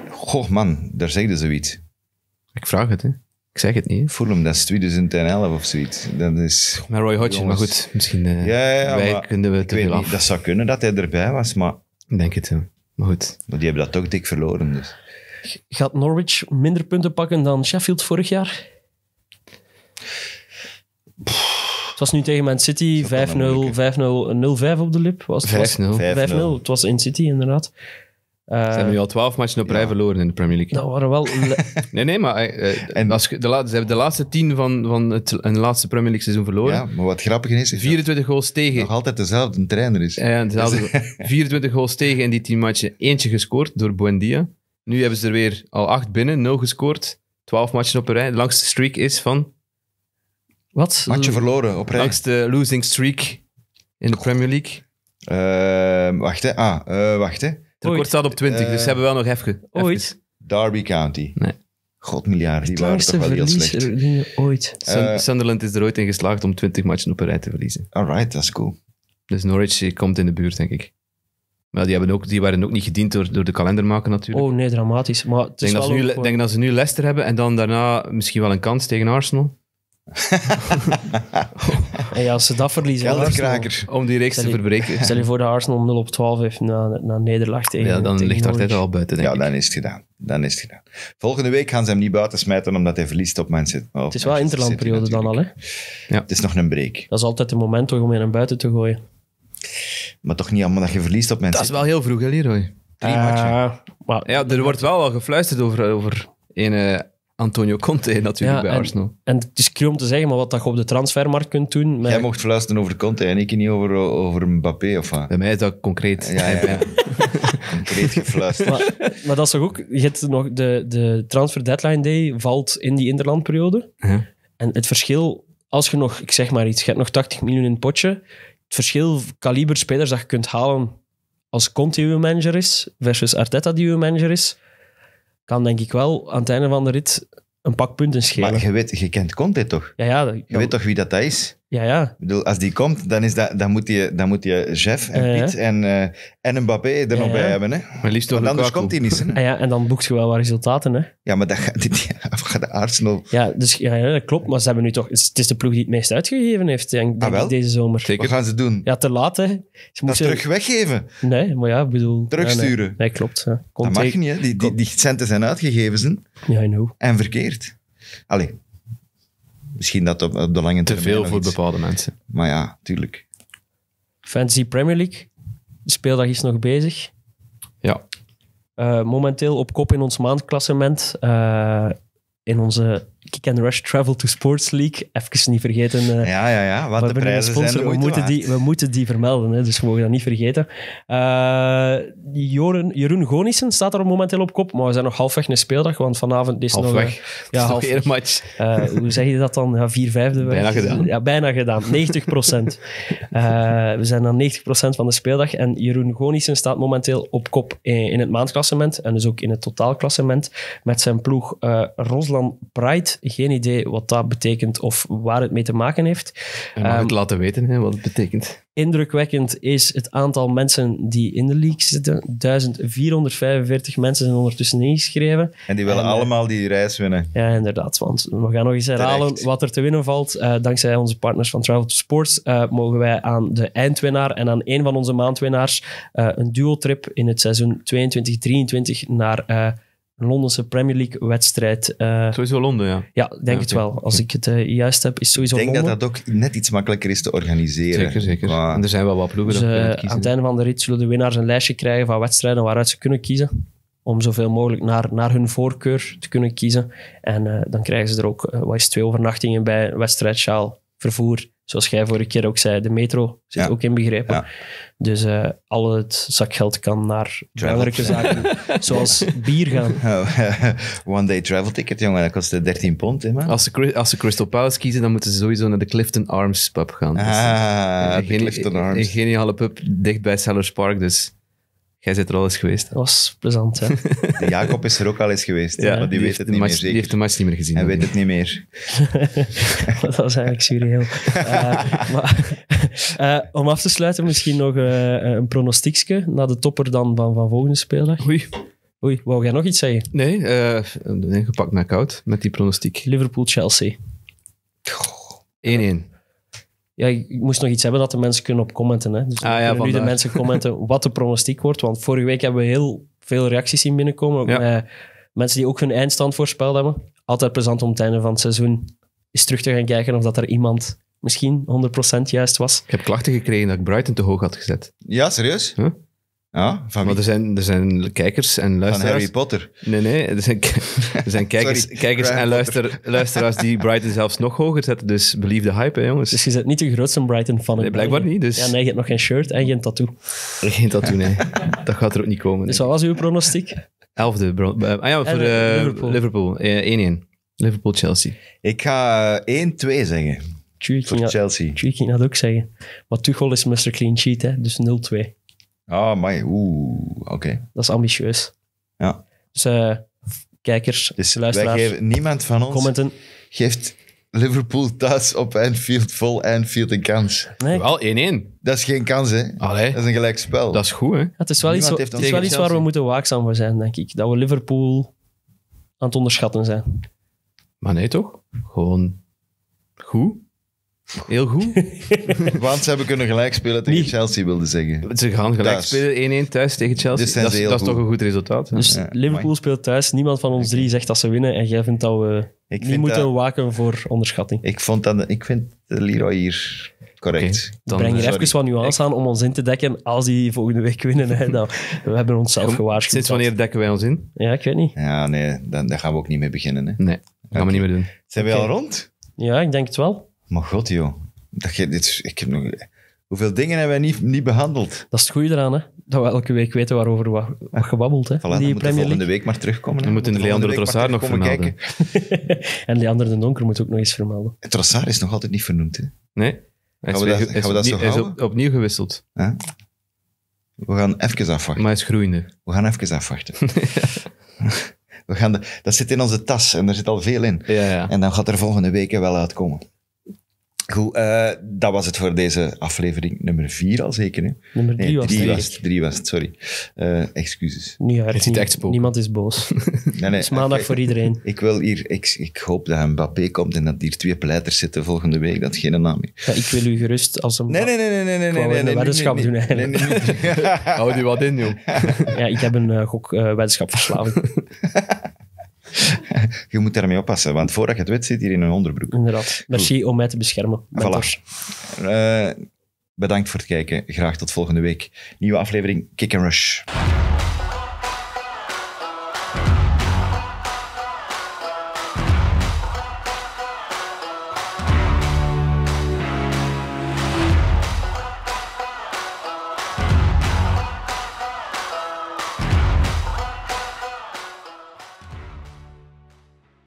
Speaker 2: Goh, man, daar zegde zoiets.
Speaker 4: Ik vraag het, hè. Ik zeg het niet, hè.
Speaker 2: Fulham, dat is 2011 of zoiets. Dat is...
Speaker 4: Met Roy Hodgson, maar goed. Misschien eh,
Speaker 2: Ja, ja, ja,
Speaker 4: wij
Speaker 2: maar
Speaker 4: kunnen we te veel
Speaker 2: niet,
Speaker 4: af.
Speaker 2: dat zou kunnen dat hij erbij was, maar,
Speaker 4: Ik denk het, ja. Maar goed.
Speaker 2: maar die hebben dat toch dik verloren. Dus.
Speaker 3: Gaat Norwich minder punten pakken dan Sheffield vorig jaar? Het was nu tegen Man City 5-0, 5-0,
Speaker 2: Dat is wel een
Speaker 3: 0-5 op de lip. Was het?
Speaker 4: 5-0. Ze
Speaker 2: 5-0.
Speaker 3: 5-0. Het was in City, inderdaad. Eh,
Speaker 4: hebben nu al 12 matchen op rij
Speaker 2: ja.
Speaker 4: verloren in de Premier League.
Speaker 3: dat waren wel...
Speaker 4: Nee, nee, maar eh, eh,
Speaker 2: En-
Speaker 4: als de la- ze hebben de laatste 10 van, van het, een laatste Premier League seizoen verloren.
Speaker 2: Ja, maar wat grappig is, is dat
Speaker 4: 24 goals tegen.
Speaker 2: nog altijd dezelfde trainer is.
Speaker 4: Ja, dezelfde. 24 goals tegen in die 10 matchen. Eentje gescoord door Buendia. Nu hebben ze er weer al 8 binnen, 0 gescoord. 12 matchen op een rij. De langste streak is van...
Speaker 3: Wat?
Speaker 2: Matje verloren op rij.
Speaker 4: Langste losing streak in de Premier League.
Speaker 2: Eh, wacht, hè. Ah, eh, wacht, hè.
Speaker 4: Het record staat op 20, dus
Speaker 2: Eh,
Speaker 4: ze hebben wel nog even...
Speaker 3: Ooit?
Speaker 4: even-
Speaker 2: Derby County.
Speaker 4: Nee.
Speaker 2: God, miljard, die waren toch wel heel slecht.
Speaker 3: ooit.
Speaker 2: Eh,
Speaker 4: Sunderland is er ooit in geslaagd om 20 matchen op een rij te verliezen.
Speaker 2: Alright, dat is cool.
Speaker 4: Dus Norwich eh, komt in de buurt, denk ik. Maar die, hebben ook, die waren ook niet gediend door, door de kalendermaker natuurlijk.
Speaker 3: Oh nee, dramatisch. Maar het
Speaker 4: Ik
Speaker 3: is
Speaker 4: denk, dat
Speaker 3: wel
Speaker 4: nu, denk dat ze nu Leicester hebben en dan daarna misschien wel een kans tegen Arsenal.
Speaker 3: En ja, als ze dat verliezen... Arsenal-.
Speaker 4: Om die reeks te verbreken.
Speaker 3: Stel je voor dat Arsenal 0 op 12 heeft na, na nederlaag tegen
Speaker 4: Ja, dan
Speaker 3: tegen
Speaker 4: ligt Arteta
Speaker 3: Norwich.
Speaker 4: al buiten, denk
Speaker 2: Ja,
Speaker 4: ik.
Speaker 2: dan is het gedaan. Dan is het gedaan. Volgende week gaan ze hem niet buiten smijten omdat hij verliest op Manchester. oh,
Speaker 3: Het is wel interlandperiode dan al, hè?
Speaker 2: Het is nog een break.
Speaker 3: Dat is altijd het moment toch om je naar buiten te gooien.
Speaker 2: Maar toch niet allemaal dat je verliest op
Speaker 4: Dat is wel heel vroeg, hè, Leroy?
Speaker 2: Drie matchen.
Speaker 3: Maar,
Speaker 4: Ja, er wordt wel al gefluisterd over, over een eh, Antonio Conte natuurlijk
Speaker 3: Ja,
Speaker 4: bij
Speaker 3: en-
Speaker 4: Arsenal.
Speaker 3: En het is cru om te zeggen, maar wat dat je op de transfermarkt kunt doen... Met,
Speaker 2: Jij mocht fluisteren over Conte en ik niet over, over Mbappé of wat?
Speaker 4: Bij mij is dat concreet.
Speaker 2: Ja, ja, ja. Concreet gefluisterd.
Speaker 3: maar, maar dat is toch ook... Je hebt nog de, de transfer deadline day valt in die interlandperiode.
Speaker 4: Ja.
Speaker 3: En het verschil, als je nog, ik zeg maar iets, je hebt nog 80 miljoen in het potje. Het verschil kaliber spelers dat je kunt halen als Conte uw manager is versus Arteta die uw manager is, kan denk ik wel aan het einde van de rit een pak punten schelen.
Speaker 2: Maar je, weet, je kent Conte toch?
Speaker 3: ja, ja,
Speaker 2: Je weet toch wie dat, dat is?
Speaker 3: Ja, ja.
Speaker 2: Ik bedoel, als die komt, dan, is dat, dan, moet, je, dan moet je Jeff en
Speaker 3: Ja, ja.
Speaker 2: Piet en, eh, en Mbappé er nog
Speaker 3: Ja,
Speaker 2: bij hebben. Hè?
Speaker 4: Maar liefst toch
Speaker 2: Want anders komt hij niet. Hè?
Speaker 3: En, ja, en dan boekt je wel wat resultaten. Hè.
Speaker 2: Ja, maar dat gaat, die, gaat de Arsenal...
Speaker 3: Ja, dus, ja, ja, dat klopt. Maar ze hebben nu toch... Het is de ploeg die het meest uitgegeven heeft, denk, denk
Speaker 2: Ah, wel?
Speaker 3: ik, deze zomer.
Speaker 4: Zeker.
Speaker 2: Wat gaan ze doen?
Speaker 3: Ja, te laat, hè. Ze
Speaker 2: dat terug weggeven.
Speaker 3: Nee, maar ja, ik bedoel...
Speaker 2: Terugsturen.
Speaker 3: Ja, nee. nee, klopt. Ja.
Speaker 2: Dat mag
Speaker 3: tegen-
Speaker 2: niet, hè? Die, die, die centen zijn uitgegeven zijn,
Speaker 3: Ja, I know.
Speaker 2: en verkeerd. Allee, misschien dat op, op de lange
Speaker 4: Te
Speaker 2: termijn
Speaker 4: veel
Speaker 2: nog
Speaker 4: voor
Speaker 2: iets.
Speaker 4: bepaalde mensen.
Speaker 2: Maar ja, tuurlijk.
Speaker 3: Fantasy Premier League. De speeldag is nog bezig.
Speaker 4: Ja.
Speaker 3: Eh, momenteel op kop in ons maandklassement. Eh, in onze Kick and Rush Travel to Sports League. Even niet vergeten. eh,
Speaker 2: Ja, ja, ja. Wat de
Speaker 3: een
Speaker 2: prijzen zijn de
Speaker 3: we, moeten
Speaker 2: waard.
Speaker 3: die, we moeten die vermelden, hè, dus we mogen dat niet vergeten. Eh, Joren, Jeroen Gonissen staat er momenteel op kop, maar we zijn nog halfweg een speeldag, want vanavond is nog...
Speaker 4: Halfweg.
Speaker 3: eh,
Speaker 4: Ja, nog
Speaker 3: half,
Speaker 4: één match.
Speaker 3: hoe zeg je dat dan? Ja, vier vijfde. weg.
Speaker 4: Bijna gedaan.
Speaker 3: Ja, bijna gedaan. 90 procent. we zijn aan 90 procent van de speeldag. En Jeroen Gonissen staat momenteel op kop in, in het maandklassement. En dus ook in het totaalklassement. Met zijn ploeg Roslan Pride. Geen idee wat dat betekent of waar het mee te maken heeft.
Speaker 4: Je mag
Speaker 3: Ehm,
Speaker 4: het laten weten hè, wat het betekent.
Speaker 3: Indrukwekkend is het aantal mensen die in de league zitten. 1445 mensen zijn ondertussen ingeschreven.
Speaker 2: En die willen
Speaker 3: En, eh,
Speaker 2: allemaal die reis winnen.
Speaker 3: Ja, inderdaad. Want we gaan nog eens herhalen
Speaker 2: Terecht.
Speaker 3: wat er te winnen valt. Eh, dankzij onze partners van Travel to Sports eh, mogen wij aan de eindwinnaar en aan een van onze maandwinnaars eh, een duotrip in het seizoen 22-23 naar eh, Londense Premier League wedstrijd. eh,
Speaker 4: Sowieso Londen, ja.
Speaker 3: ja, denk
Speaker 4: Ja,
Speaker 3: het wel. Als ik het eh, juist heb, is het sowieso
Speaker 2: Ik denk dat
Speaker 3: Londen.
Speaker 2: dat ook net iets makkelijker is te organiseren.
Speaker 4: Zeker, zeker. En er zijn wel wat ploegen
Speaker 3: Dus
Speaker 4: dat kunnen
Speaker 3: eh,
Speaker 4: kiezen.
Speaker 3: aan het einde van de rit zullen de winnaars een lijstje krijgen van wedstrijden waaruit ze kunnen kiezen. Om zoveel mogelijk naar, naar hun voorkeur te kunnen kiezen. En eh, dan krijgen ze er ook wat is twee overnachtingen bij, wedstrijdschaal, vervoer. Zoals jij vorige keer ook zei, de metro zit
Speaker 2: Ja.
Speaker 3: ook inbegrepen.
Speaker 2: Ja.
Speaker 3: Dus eh, al het zakgeld kan naar belangrijke zaken, zoals bier gaan.
Speaker 2: One day travel ticket, jongen, dat kostte 13 pond, hè, man.
Speaker 4: Als ze, als ze Crystal Palace kiezen, dan moeten ze sowieso naar de Clifton Arms pub gaan. Is
Speaker 2: Ah,
Speaker 4: een geni-
Speaker 2: Clifton
Speaker 4: Een
Speaker 2: Arms.
Speaker 4: geniale pub dicht bij Sellers Park, dus jij zit er al eens geweest.
Speaker 3: Dat was plezant, hè?
Speaker 2: De Jacob is er ook al eens geweest,
Speaker 3: Ja,
Speaker 2: maar die, weet
Speaker 4: heeft
Speaker 2: het
Speaker 4: de
Speaker 2: niet
Speaker 4: match,
Speaker 2: meer
Speaker 4: Die heeft de match niet meer gezien.
Speaker 2: Hij weet het niet meer.
Speaker 3: dat was eigenlijk surreal. Eh, maar, eh, om af te sluiten, misschien nog eh, een pronostiekje naar de topper dan van, van volgende speeldag.
Speaker 4: Oei.
Speaker 3: Oei, wou jij nog iets zeggen?
Speaker 4: Nee, eh nee, gepakt naar koud met die pronostiek. 1-1.
Speaker 3: Ja, ik moest nog iets hebben dat de mensen kunnen op commenten. Hè. Dus
Speaker 4: Ah, ja,
Speaker 3: kunnen nu de mensen commenten wat de pronostiek wordt. Want vorige week hebben we heel veel reacties zien binnenkomen. Ook
Speaker 4: Ja.
Speaker 3: met mensen die ook hun eindstand voorspeld hebben. Altijd plezant om het einde van het seizoen eens terug te gaan kijken of dat er iemand misschien 100% juist was.
Speaker 4: Ik heb klachten gekregen dat ik Brighton te hoog had gezet.
Speaker 2: Ja, serieus?
Speaker 4: Huh?
Speaker 2: Ja, van,
Speaker 4: Maar er zijn, er zijn kijkers en
Speaker 2: van
Speaker 4: luisteraars...
Speaker 2: Harry Potter.
Speaker 4: Nee, nee. Er zijn, er zijn kijkers,
Speaker 2: Sorry,
Speaker 4: kijkers en luister, luisteraars die Brighton zelfs nog hoger zetten. Dus believe de hype, hè, jongens.
Speaker 3: Dus je bent niet de grootste Brighton-fan.
Speaker 4: Nee, blijkbaar niet, dus-
Speaker 3: Ja, nee, je hebt nog geen shirt en geen tattoo.
Speaker 4: Geen tattoo, nee. Dat gaat er ook niet komen.
Speaker 3: Dus
Speaker 4: nee.
Speaker 3: wat was uw pronostiek?
Speaker 4: Elfde. bro- eh, ah ja, voor
Speaker 3: En, eh,
Speaker 4: eh,
Speaker 3: Liverpool.
Speaker 4: Liverpool. Eh, 1-1. Liverpool-Chelsea.
Speaker 2: Ik ga eh, 1-2 zeggen
Speaker 3: Tjie,
Speaker 2: voor Chelsea.
Speaker 3: tjie, ik ging dat ook zeggen. Maar Tuchel is Mr. Clean Sheet, hè? dus 0-2.
Speaker 2: Ah, maar oeh, oké.
Speaker 3: Dat is ambitieus.
Speaker 2: Ja.
Speaker 3: Dus eh, kijkers,
Speaker 2: Dus wij
Speaker 3: luisteraars,
Speaker 2: geven, niemand van ons
Speaker 3: commenten.
Speaker 2: geeft Liverpool thuis op Anfield, vol Anfield een kans.
Speaker 3: Nee,
Speaker 4: Wel 1-1.
Speaker 2: Dat is geen kans, hè?
Speaker 4: Allee,
Speaker 2: Dat is een gelijk spel.
Speaker 4: dat is goed, hè.
Speaker 3: het is wel iets, het is wel iets waar we moeten waakzaam voor zijn, denk ik. Dat we Liverpool aan het onderschatten zijn.
Speaker 4: Maar nee, toch? Gewoon goed. Heel goed.
Speaker 2: Want ze hebben kunnen gelijk spelen tegen
Speaker 3: Niet.
Speaker 2: Chelsea, wilde zeggen.
Speaker 4: Ze gaan gelijk
Speaker 2: Thuis.
Speaker 4: spelen 1-1 thuis tegen Chelsea.
Speaker 2: Dus zijn
Speaker 4: dat
Speaker 2: ze
Speaker 4: is,
Speaker 2: heel
Speaker 4: dat is toch een goed resultaat. hè?
Speaker 3: Dus
Speaker 2: Ja,
Speaker 3: Liverpool
Speaker 2: amai.
Speaker 3: speelt thuis. Niemand van ons drie zegt dat ze winnen. En jij vindt dat we
Speaker 2: Ik,
Speaker 3: niet
Speaker 2: vind
Speaker 3: moeten
Speaker 2: dat,
Speaker 3: waken voor onderschatting.
Speaker 2: ik, vond dat, ik vind de Leroy hier correct.
Speaker 3: Ik
Speaker 4: Dan,
Speaker 3: breng hier
Speaker 2: sorry.
Speaker 3: even wat nuance aan om ons in te dekken als die volgende week winnen. Hè. Dan, we hebben onszelf gewaarschuwd.
Speaker 4: Sinds wanneer dekken wij ons in?
Speaker 3: Ja, ik weet niet.
Speaker 2: Ja, nee, dan, daar gaan we ook niet mee beginnen. Hè.
Speaker 4: Nee, dat gaan we niet meer doen.
Speaker 2: Zijn we al rond?
Speaker 3: Ja, ik denk het wel.
Speaker 2: Maar god, joh. Dat, je- dit, ik heb nog, hoeveel dingen hebben wij niet, niet behandeld? Voilà,
Speaker 3: Dat is het goede eraan, hè? dat we elke week weten waarover wat, wat gebabbeld. Hè?
Speaker 2: dan
Speaker 3: die
Speaker 2: we volgende week maar terugkomen.
Speaker 4: We moeten
Speaker 2: maar
Speaker 4: Trossard nog
Speaker 2: kijken.
Speaker 3: En Leander de Donker moet ook nog eens vermelden.
Speaker 2: Trossard is nog altijd niet vernoemd. Hè.
Speaker 4: Nee. Hij is,
Speaker 2: we dat-
Speaker 4: is
Speaker 2: we zo
Speaker 4: opnieuw- hij is op- opnieuw gewisseld.
Speaker 2: Hè? We gaan even afwachten.
Speaker 4: Maar hij is groeiende.
Speaker 2: We gaan even afwachten. we gaan de, dat zit in onze tas en er zit al veel in.
Speaker 4: Ja, ja.
Speaker 2: En dan gaat er volgende week wel uitkomen. Goed, eh, dat was het voor deze aflevering nummer vier al zeker. Hè?
Speaker 3: Nummer drie
Speaker 2: Nee,
Speaker 3: was
Speaker 2: drie
Speaker 3: het,
Speaker 2: was het. Drie was het, sorry. Eh, excuses.
Speaker 3: Niet uit,
Speaker 4: Het ziet
Speaker 3: nie-
Speaker 4: echt spoken.
Speaker 3: Niemand is boos. Het
Speaker 2: Nee, nee,
Speaker 3: is maandag voor iedereen.
Speaker 2: Ik wil hier, ik, ik hoop dat Mbappé komt en dat hier twee pleiters zitten volgende week. Dat is geen naam meer.
Speaker 3: Ja, ik wil u gerust als een...
Speaker 2: Nee, nee, nee, nee, nee, nee. Nee,
Speaker 3: een
Speaker 2: nee,
Speaker 3: weddenschap
Speaker 2: nee,
Speaker 3: doen
Speaker 2: nee,
Speaker 3: eigenlijk.
Speaker 2: nee, nee, nee.
Speaker 4: Hou die wat in, joh.
Speaker 3: Ja, ik heb een uh, gok-weddenschapverslaving.
Speaker 2: Je moet daarmee oppassen, want voordat je het weet zit hier in een onderbroek.
Speaker 3: Inderdaad. Merci om mij te beschermen. mentors.
Speaker 2: Eh, bedankt voor het kijken. Graag tot volgende week. Nieuwe aflevering Kick and Rush.